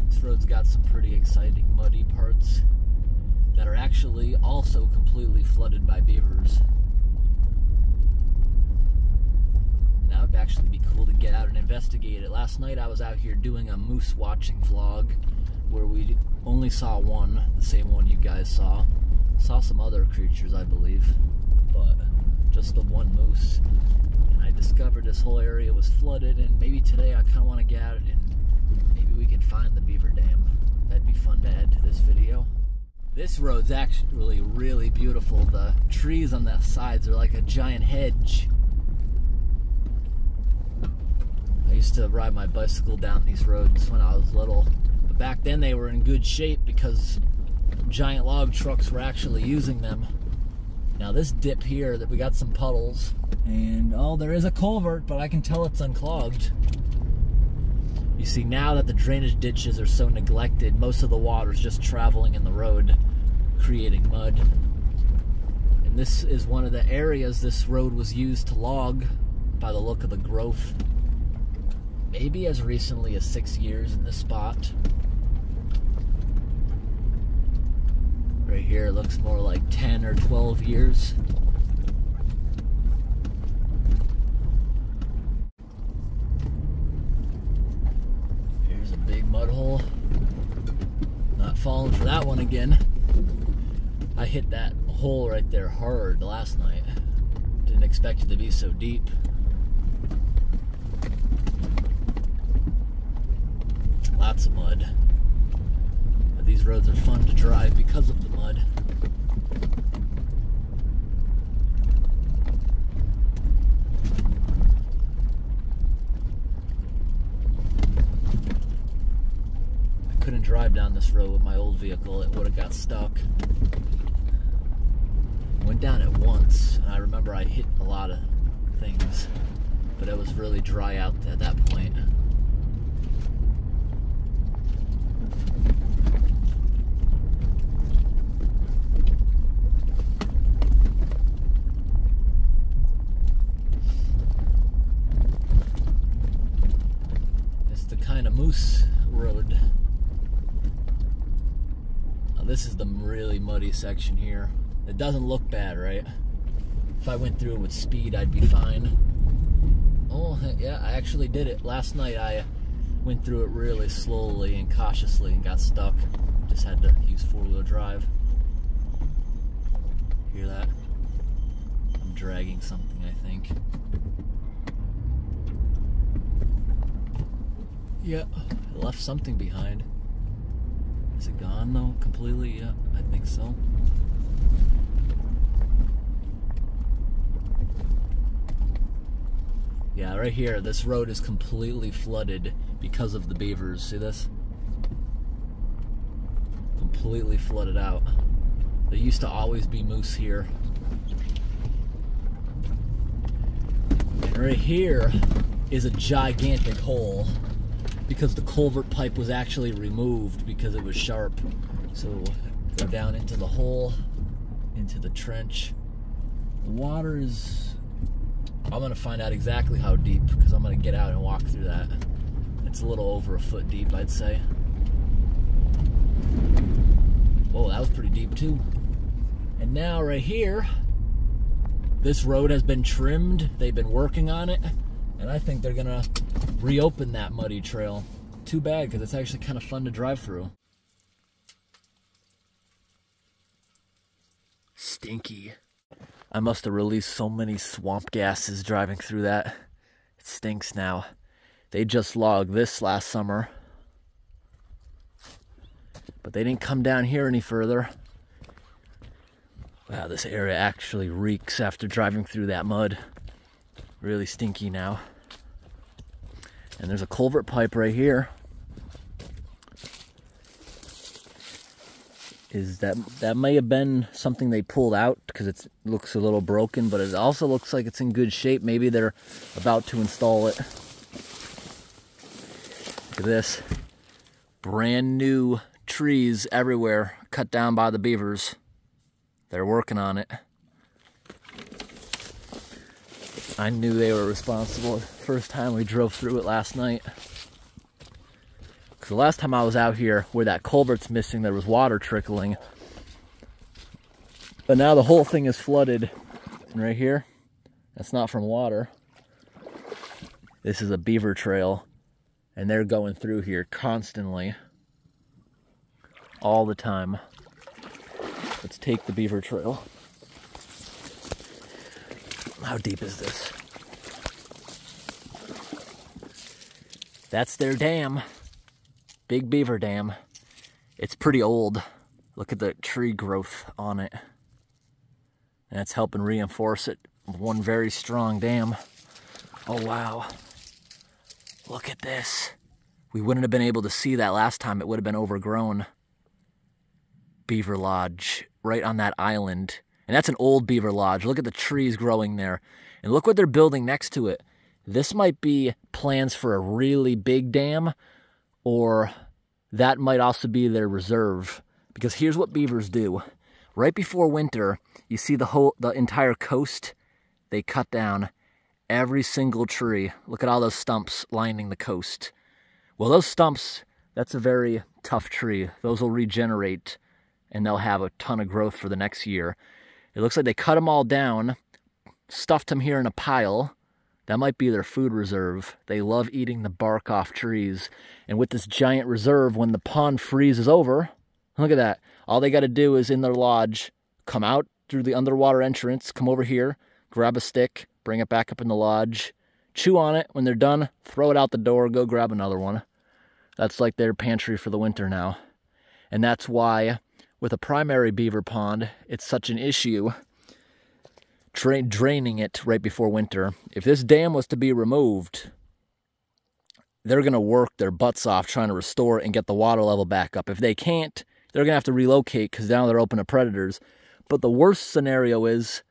This road's got some pretty exciting muddy parts that are actually also completely flooded by beavers. That would actually be cool to get out and investigate it. Last night I was out here doing a moose watching vlog where we only saw one, the same one you guys saw. Saw some other creatures, I believe, but just the one moose. And I discovered this whole area was flooded, and maybe today I kind of want to get out and maybe we can find the beaver dam. That'd be fun to add to this video. This road's actually really beautiful. The trees on the sides are like a giant hedge. I used to ride my bicycle down these roads when I was little. But back then they were in good shape because giant log trucks were actually using them. Now this dip here that we got some puddles and oh there is a culvert but I can tell it's unclogged. You see now that the drainage ditches are so neglected most of the water is just traveling in the road creating mud. And this is one of the areas this road was used to log by the look of the growth. Maybe as recently as six years in this spot. Right here looks more like 10 or 12 years. Here's a big mud hole. Not falling for that one again. I hit that hole right there hard last night. Didn't expect it to be so deep. Lots of mud these roads are fun to drive because of the mud. I couldn't drive down this road with my old vehicle, it would have got stuck. Went down at once, and I remember I hit a lot of things, but it was really dry out at that point. It's the kind of moose Road. This is the really muddy section here. It doesn't look bad, right? If I went through it with speed, I'd be fine. Oh, yeah, I actually did it. Last night I went through it really slowly and cautiously and got stuck. Just had to use four-wheel drive. Hear that? I'm dragging something, I think. Yeah, I left something behind. Is it gone though? Completely? Yeah, I think so. Yeah, right here, this road is completely flooded because of the beavers. See this? Completely flooded out. There used to always be moose here. And right here is a gigantic hole because the culvert pipe was actually removed because it was sharp. So go down into the hole, into the trench. The water is I'm gonna find out exactly how deep because I'm gonna get out and walk through that. It's a little over a foot deep, I'd say. Oh, that was pretty deep too. And now right here, this road has been trimmed. They've been working on it. And I think they're gonna reopen that muddy trail. Too bad, because it's actually kind of fun to drive through. Stinky. I must have released so many swamp gases driving through that. It stinks now. They just logged this last summer. But they didn't come down here any further. Wow, this area actually reeks after driving through that mud. Really stinky now. And there's a culvert pipe right here. Is that that may have been something they pulled out because it looks a little broken, but it also looks like it's in good shape. Maybe they're about to install it. Look at this. Brand new trees everywhere cut down by the beavers. They're working on it. I knew they were responsible first time we drove through it last night. The last time I was out here where that culvert's missing, there was water trickling. But now the whole thing is flooded. And right here, that's not from water. This is a beaver trail. And they're going through here constantly. All the time. Let's take the beaver trail. How deep is this? That's their dam. Big Beaver Dam. It's pretty old. Look at the tree growth on it. And it's helping reinforce it. One very strong dam. Oh, wow. Look at this. We wouldn't have been able to see that last time. It would have been overgrown. Beaver Lodge, right on that island. And that's an old beaver lodge. Look at the trees growing there. And look what they're building next to it. This might be plans for a really big dam or that might also be their reserve. Because here's what beavers do. Right before winter, you see the whole the entire coast, they cut down every single tree. Look at all those stumps lining the coast. Well, those stumps, that's a very tough tree. Those will regenerate and they'll have a ton of growth for the next year. It looks like they cut them all down, stuffed them here in a pile, that might be their food reserve. They love eating the bark off trees. And with this giant reserve, when the pond freezes over, look at that. All they got to do is in their lodge, come out through the underwater entrance, come over here, grab a stick, bring it back up in the lodge, chew on it. When they're done, throw it out the door, go grab another one. That's like their pantry for the winter now. And that's why, with a primary beaver pond, it's such an issue dra draining it right before winter. If this dam was to be removed, they're going to work their butts off trying to restore and get the water level back up. If they can't, they're going to have to relocate because now they're open to predators. But the worst scenario is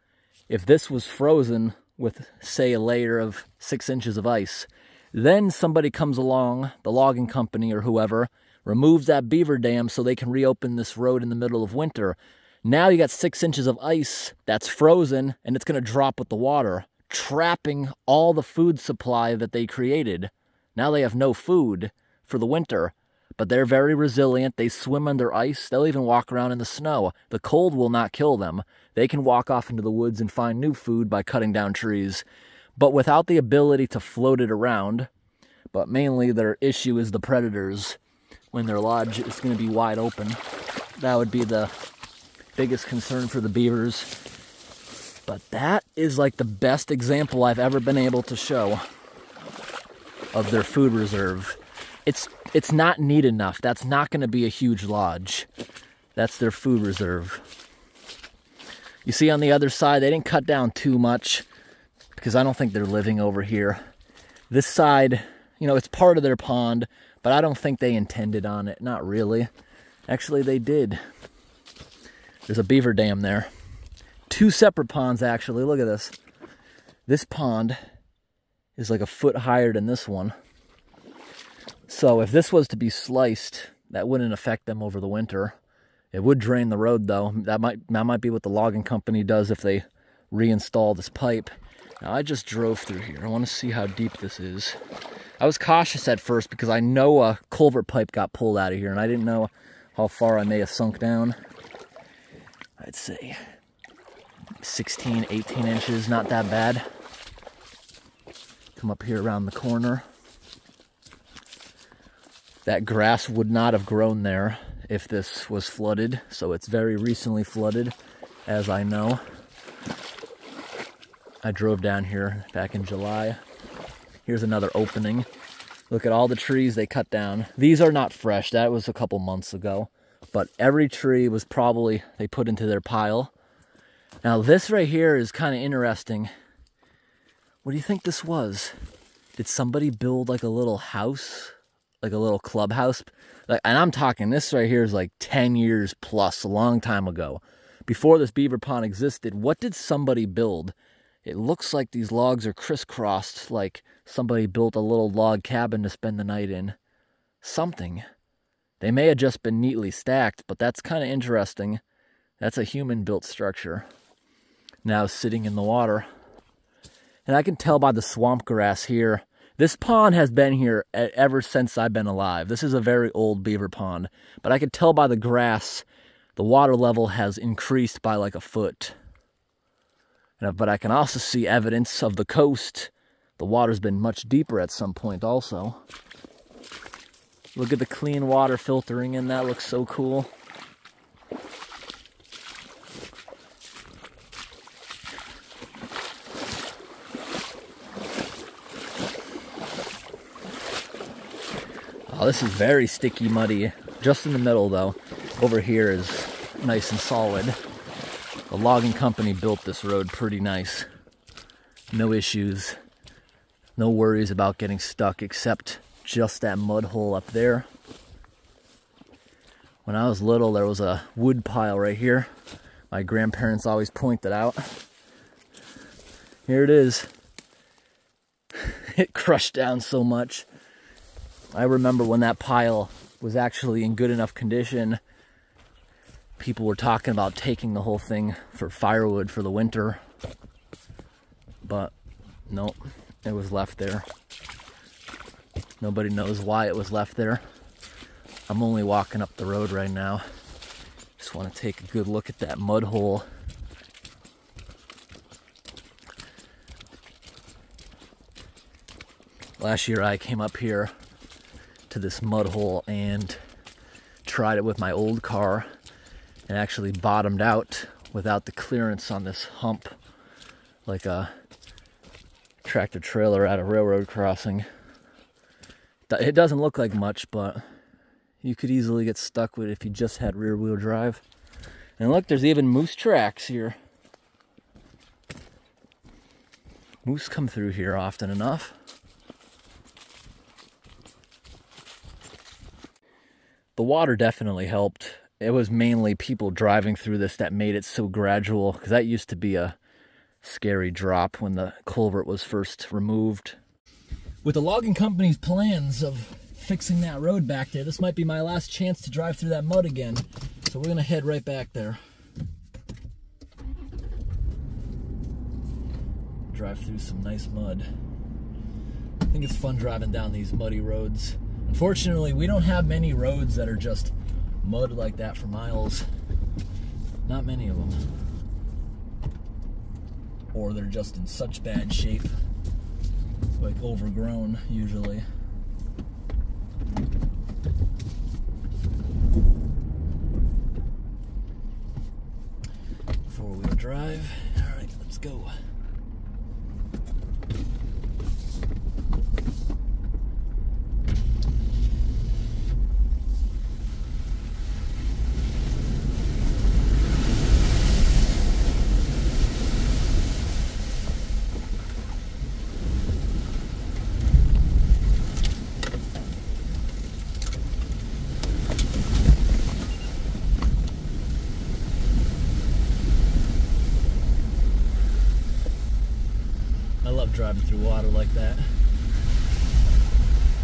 if this was frozen with, say, a layer of six inches of ice, then somebody comes along, the logging company or whoever, removes that beaver dam so they can reopen this road in the middle of winter. Now you got six inches of ice that's frozen and it's going to drop with the water, trapping all the food supply that they created. Now they have no food for the winter, but they're very resilient. They swim under ice. They'll even walk around in the snow. The cold will not kill them. They can walk off into the woods and find new food by cutting down trees. But without the ability to float it around, but mainly their issue is the predators when their lodge is going to be wide open. That would be the biggest concern for the beavers. But that is like the best example I've ever been able to show of their food reserve. it's it's not neat enough. That's not going to be a huge lodge. That's their food reserve. You see on the other side, they didn't cut down too much because I don't think they're living over here. This side, you know, it's part of their pond, but I don't think they intended on it. Not really. Actually, they did. There's a beaver dam there. Two separate ponds, actually. Look at this. This pond is like a foot higher than this one. So if this was to be sliced, that wouldn't affect them over the winter. It would drain the road though. That might that might be what the logging company does if they reinstall this pipe. Now I just drove through here. I want to see how deep this is. I was cautious at first because I know a culvert pipe got pulled out of here and I didn't know how far I may have sunk down. I'd say 16, 18 inches, not that bad. Come up here around the corner. That grass would not have grown there if this was flooded, so it's very recently flooded, as I know. I drove down here back in July. Here's another opening. Look at all the trees they cut down. These are not fresh, that was a couple months ago. But every tree was probably, they put into their pile. Now this right here is kind of interesting. What do you think this was? Did somebody build like a little house like a little clubhouse. Like, and I'm talking this right here is like 10 years plus, a long time ago. Before this beaver pond existed, what did somebody build? It looks like these logs are crisscrossed, like somebody built a little log cabin to spend the night in. Something. They may have just been neatly stacked, but that's kind of interesting. That's a human built structure. Now sitting in the water. And I can tell by the swamp grass here this pond has been here ever since I've been alive. This is a very old beaver pond, but I can tell by the grass the water level has increased by like a foot. But I can also see evidence of the coast. The water's been much deeper at some point also. Look at the clean water filtering in. That looks so cool. Oh, this is very sticky, muddy. Just in the middle, though. Over here is nice and solid. The logging company built this road pretty nice. No issues. No worries about getting stuck except just that mud hole up there. When I was little, there was a wood pile right here. My grandparents always pointed out. Here it is. it crushed down so much. I remember when that pile was actually in good enough condition, people were talking about taking the whole thing for firewood for the winter. But nope, it was left there. Nobody knows why it was left there. I'm only walking up the road right now. Just want to take a good look at that mud hole. Last year I came up here to this mud hole and tried it with my old car and actually bottomed out without the clearance on this hump like a tractor trailer at a railroad crossing. It doesn't look like much, but you could easily get stuck with it if you just had rear wheel drive. And look, there's even moose tracks here. Moose come through here often enough. the water definitely helped. It was mainly people driving through this that made it so gradual because that used to be a scary drop when the culvert was first removed. With the logging company's plans of fixing that road back there, this might be my last chance to drive through that mud again. So we're gonna head right back there. Drive through some nice mud. I think it's fun driving down these muddy roads. Unfortunately, we don't have many roads that are just mud like that for miles. Not many of them. Or they're just in such bad shape, like overgrown usually. Four-wheel drive. All right, let's go. Through water like that.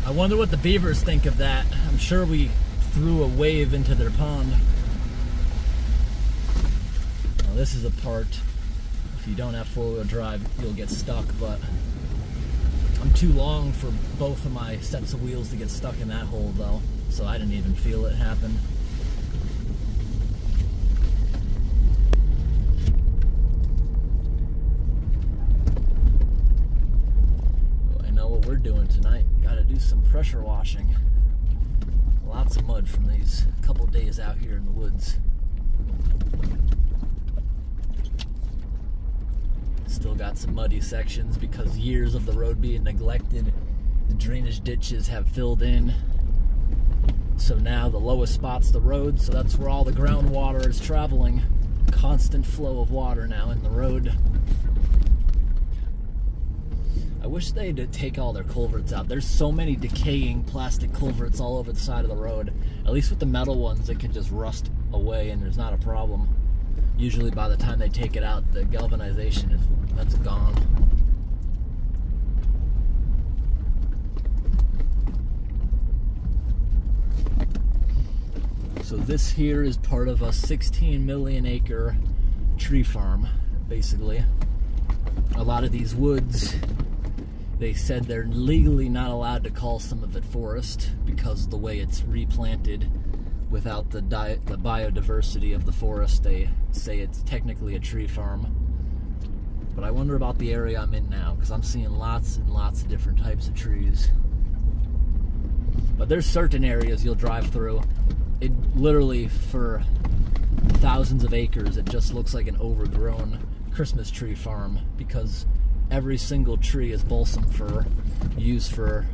I wonder what the beavers think of that. I'm sure we threw a wave into their pond. Now this is a part, if you don't have four-wheel drive, you'll get stuck, but I'm too long for both of my sets of wheels to get stuck in that hole though, so I didn't even feel it happen. I know what we're doing tonight. Gotta do some pressure washing. Lots of mud from these couple days out here in the woods. Still got some muddy sections because years of the road being neglected, the drainage ditches have filled in. So now the lowest spot's the road, so that's where all the groundwater is traveling. Constant flow of water now in the road. I wish they'd take all their culverts out. There's so many decaying plastic culverts all over the side of the road. At least with the metal ones, it can just rust away and there's not a problem. Usually by the time they take it out, the galvanization is that's gone. So this here is part of a 16 million acre tree farm, basically. A lot of these woods they said they're legally not allowed to call some of it forest because of the way it's replanted without the, the biodiversity of the forest. They say it's technically a tree farm. But I wonder about the area I'm in now because I'm seeing lots and lots of different types of trees. But there's certain areas you'll drive through. It literally, for thousands of acres, it just looks like an overgrown Christmas tree farm because every single tree is balsam fir used for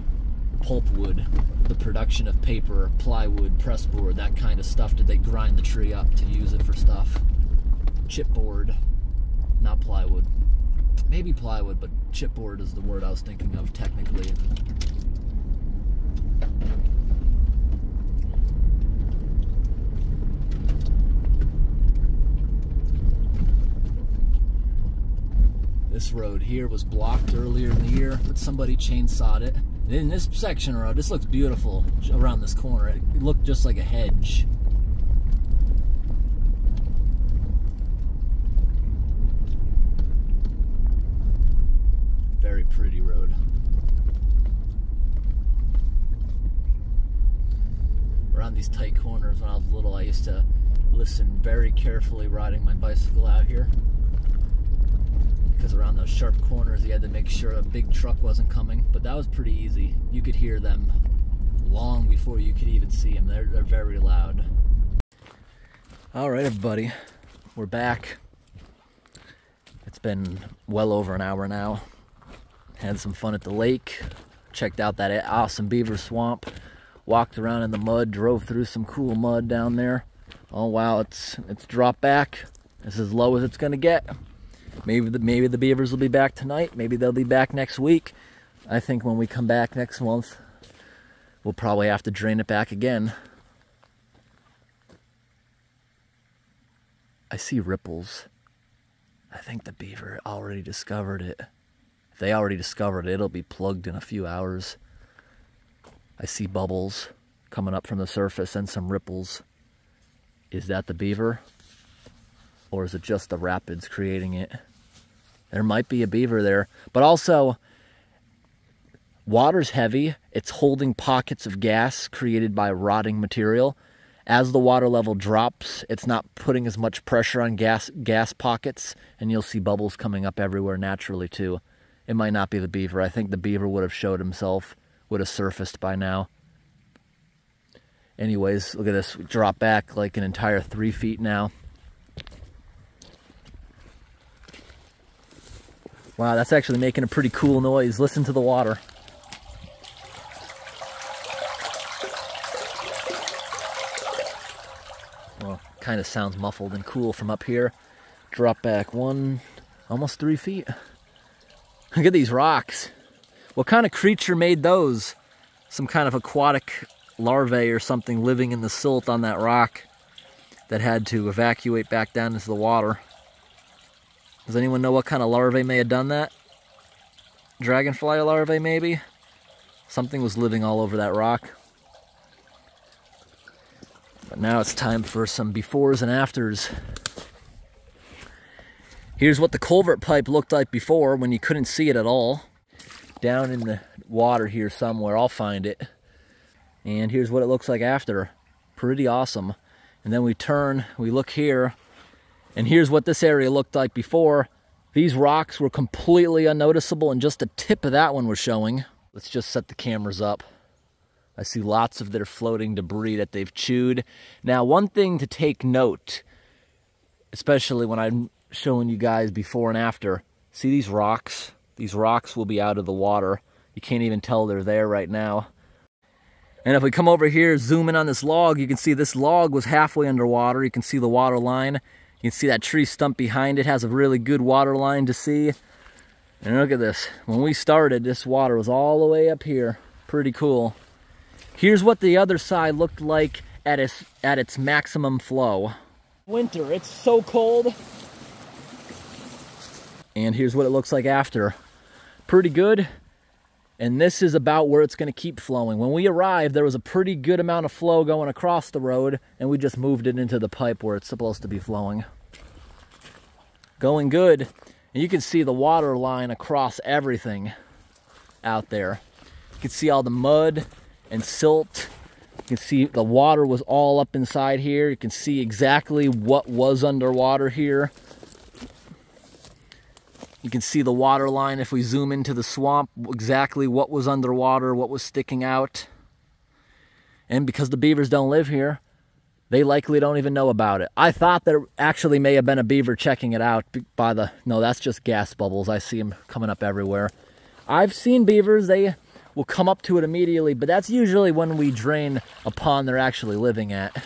pulpwood, the production of paper, plywood, pressboard, that kind of stuff. Did they grind the tree up to use it for stuff? Chipboard, not plywood. Maybe plywood, but chipboard is the word I was thinking of technically. Road here was blocked earlier in the year, but somebody chainsawed it. And in this section of road, this looks beautiful around this corner. It looked just like a hedge. Very pretty road. Around these tight corners when I was little, I used to listen very carefully riding my bicycle out here because around those sharp corners you had to make sure a big truck wasn't coming but that was pretty easy. You could hear them long before you could even see them they're, they're very loud. All right everybody we're back. It's been well over an hour now. Had some fun at the lake checked out that awesome beaver swamp walked around in the mud drove through some cool mud down there. Oh wow it's it's dropped back. It's as low as it's gonna get Maybe the, maybe the beavers will be back tonight. Maybe they'll be back next week. I think when we come back next month, we'll probably have to drain it back again. I see ripples. I think the beaver already discovered it. If they already discovered it, it'll be plugged in a few hours. I see bubbles coming up from the surface and some ripples. Is that the beaver? Or is it just the rapids creating it? There might be a beaver there. But also, water's heavy. It's holding pockets of gas created by rotting material. As the water level drops, it's not putting as much pressure on gas gas pockets, and you'll see bubbles coming up everywhere naturally too. It might not be the beaver. I think the beaver would have showed himself, would have surfaced by now. Anyways, look at this. Drop back like an entire three feet now. Wow, that's actually making a pretty cool noise. Listen to the water. Well, kind of sounds muffled and cool from up here. Drop back one, almost three feet. Look at these rocks. What kind of creature made those? Some kind of aquatic larvae or something living in the silt on that rock that had to evacuate back down into the water. Does anyone know what kind of larvae may have done that? dragonfly larvae maybe. Something was living all over that rock. But now it's time for some befores and afters. Here's what the culvert pipe looked like before when you couldn't see it at all. Down in the water here somewhere, I'll find it. And here's what it looks like after. Pretty awesome. And then we turn, we look here, and here's what this area looked like before. These rocks were completely unnoticeable and just the tip of that one was showing. Let's just set the cameras up. I see lots of their floating debris that they've chewed. Now, one thing to take note, especially when I'm showing you guys before and after, see these rocks? These rocks will be out of the water. You can't even tell they're there right now. And if we come over here, zoom in on this log, you can see this log was halfway underwater. You can see the water line. You can see that tree stump behind it has a really good water line to see. And look at this. When we started, this water was all the way up here. Pretty cool. Here's what the other side looked like at its, at its maximum flow. Winter, it's so cold. And here's what it looks like after. Pretty good. And this is about where it's going to keep flowing. When we arrived, there was a pretty good amount of flow going across the road, and we just moved it into the pipe where it's supposed to be flowing. Going good. And you can see the water line across everything out there. You can see all the mud and silt. You can see the water was all up inside here. You can see exactly what was underwater here. You can see the water line if we zoom into the swamp, exactly what was underwater, what was sticking out. And because the beavers don't live here, they likely don't even know about it. I thought there actually may have been a beaver checking it out by the, no, that's just gas bubbles. I see them coming up everywhere. I've seen beavers, they will come up to it immediately, but that's usually when we drain a pond they're actually living at.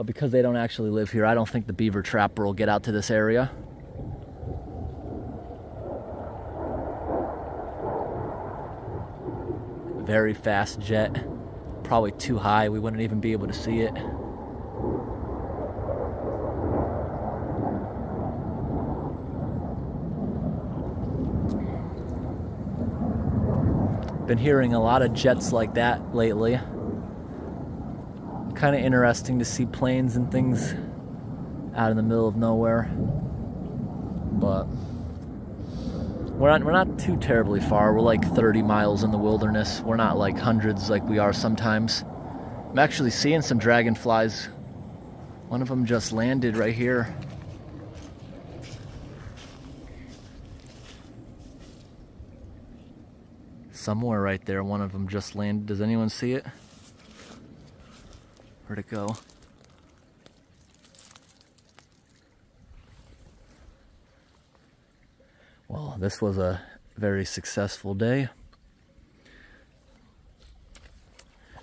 But because they don't actually live here, I don't think the beaver trapper will get out to this area. Very fast jet. Probably too high, we wouldn't even be able to see it. Been hearing a lot of jets like that lately. Kind of interesting to see planes and things out in the middle of nowhere. But we're not we're not too terribly far. We're like 30 miles in the wilderness. We're not like hundreds like we are sometimes. I'm actually seeing some dragonflies. One of them just landed right here. Somewhere right there, one of them just landed. Does anyone see it? Where'd go? Well, this was a very successful day.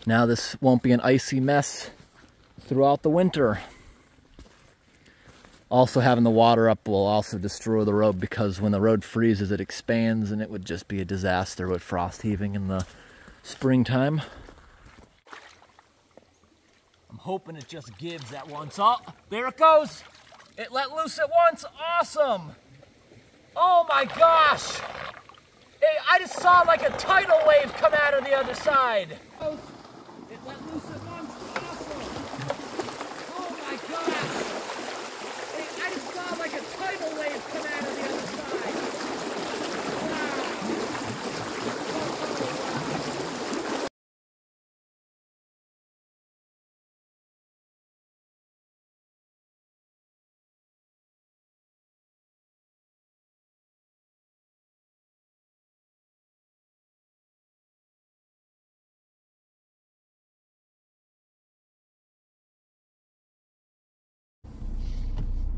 Now this won't be an icy mess throughout the winter. Also having the water up will also destroy the road because when the road freezes it expands and it would just be a disaster with frost heaving in the springtime. I'm hoping it just gives at once. Oh, there it goes. It let loose at once. Awesome. Oh my gosh. I just saw like a tidal wave come out of the other side. It let loose at once. Awesome. Oh my gosh like a tidal wave come out of the other side.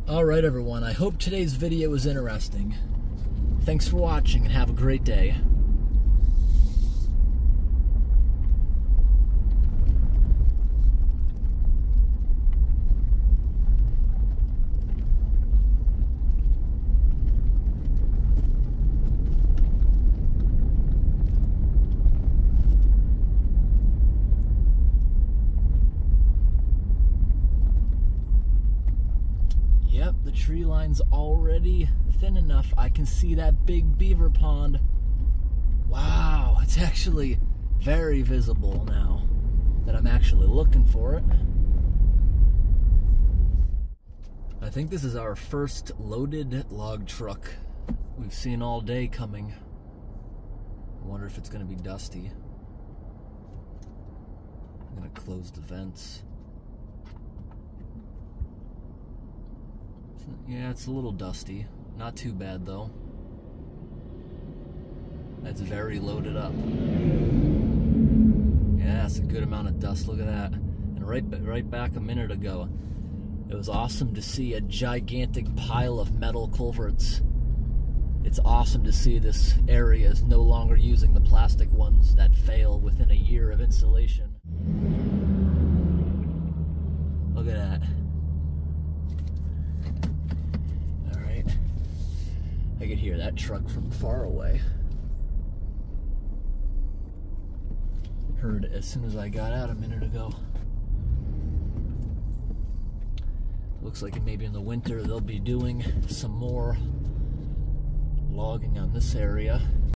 Alright everyone, I hope today's video was interesting. Thanks for watching and have a great day. Tree line's already thin enough. I can see that big beaver pond. Wow, it's actually very visible now that I'm actually looking for it. I think this is our first loaded log truck we've seen all day coming. I wonder if it's going to be dusty. I'm going to close the vents. Yeah, it's a little dusty. Not too bad though. That's very loaded up. Yeah, that's a good amount of dust. Look at that. And right, right back a minute ago, it was awesome to see a gigantic pile of metal culverts. It's awesome to see this area is no longer using the plastic ones that fail within a year of installation. Look at that. Alright. I could hear that truck from far away. Heard as soon as I got out a minute ago. Looks like maybe in the winter they'll be doing some more logging on this area.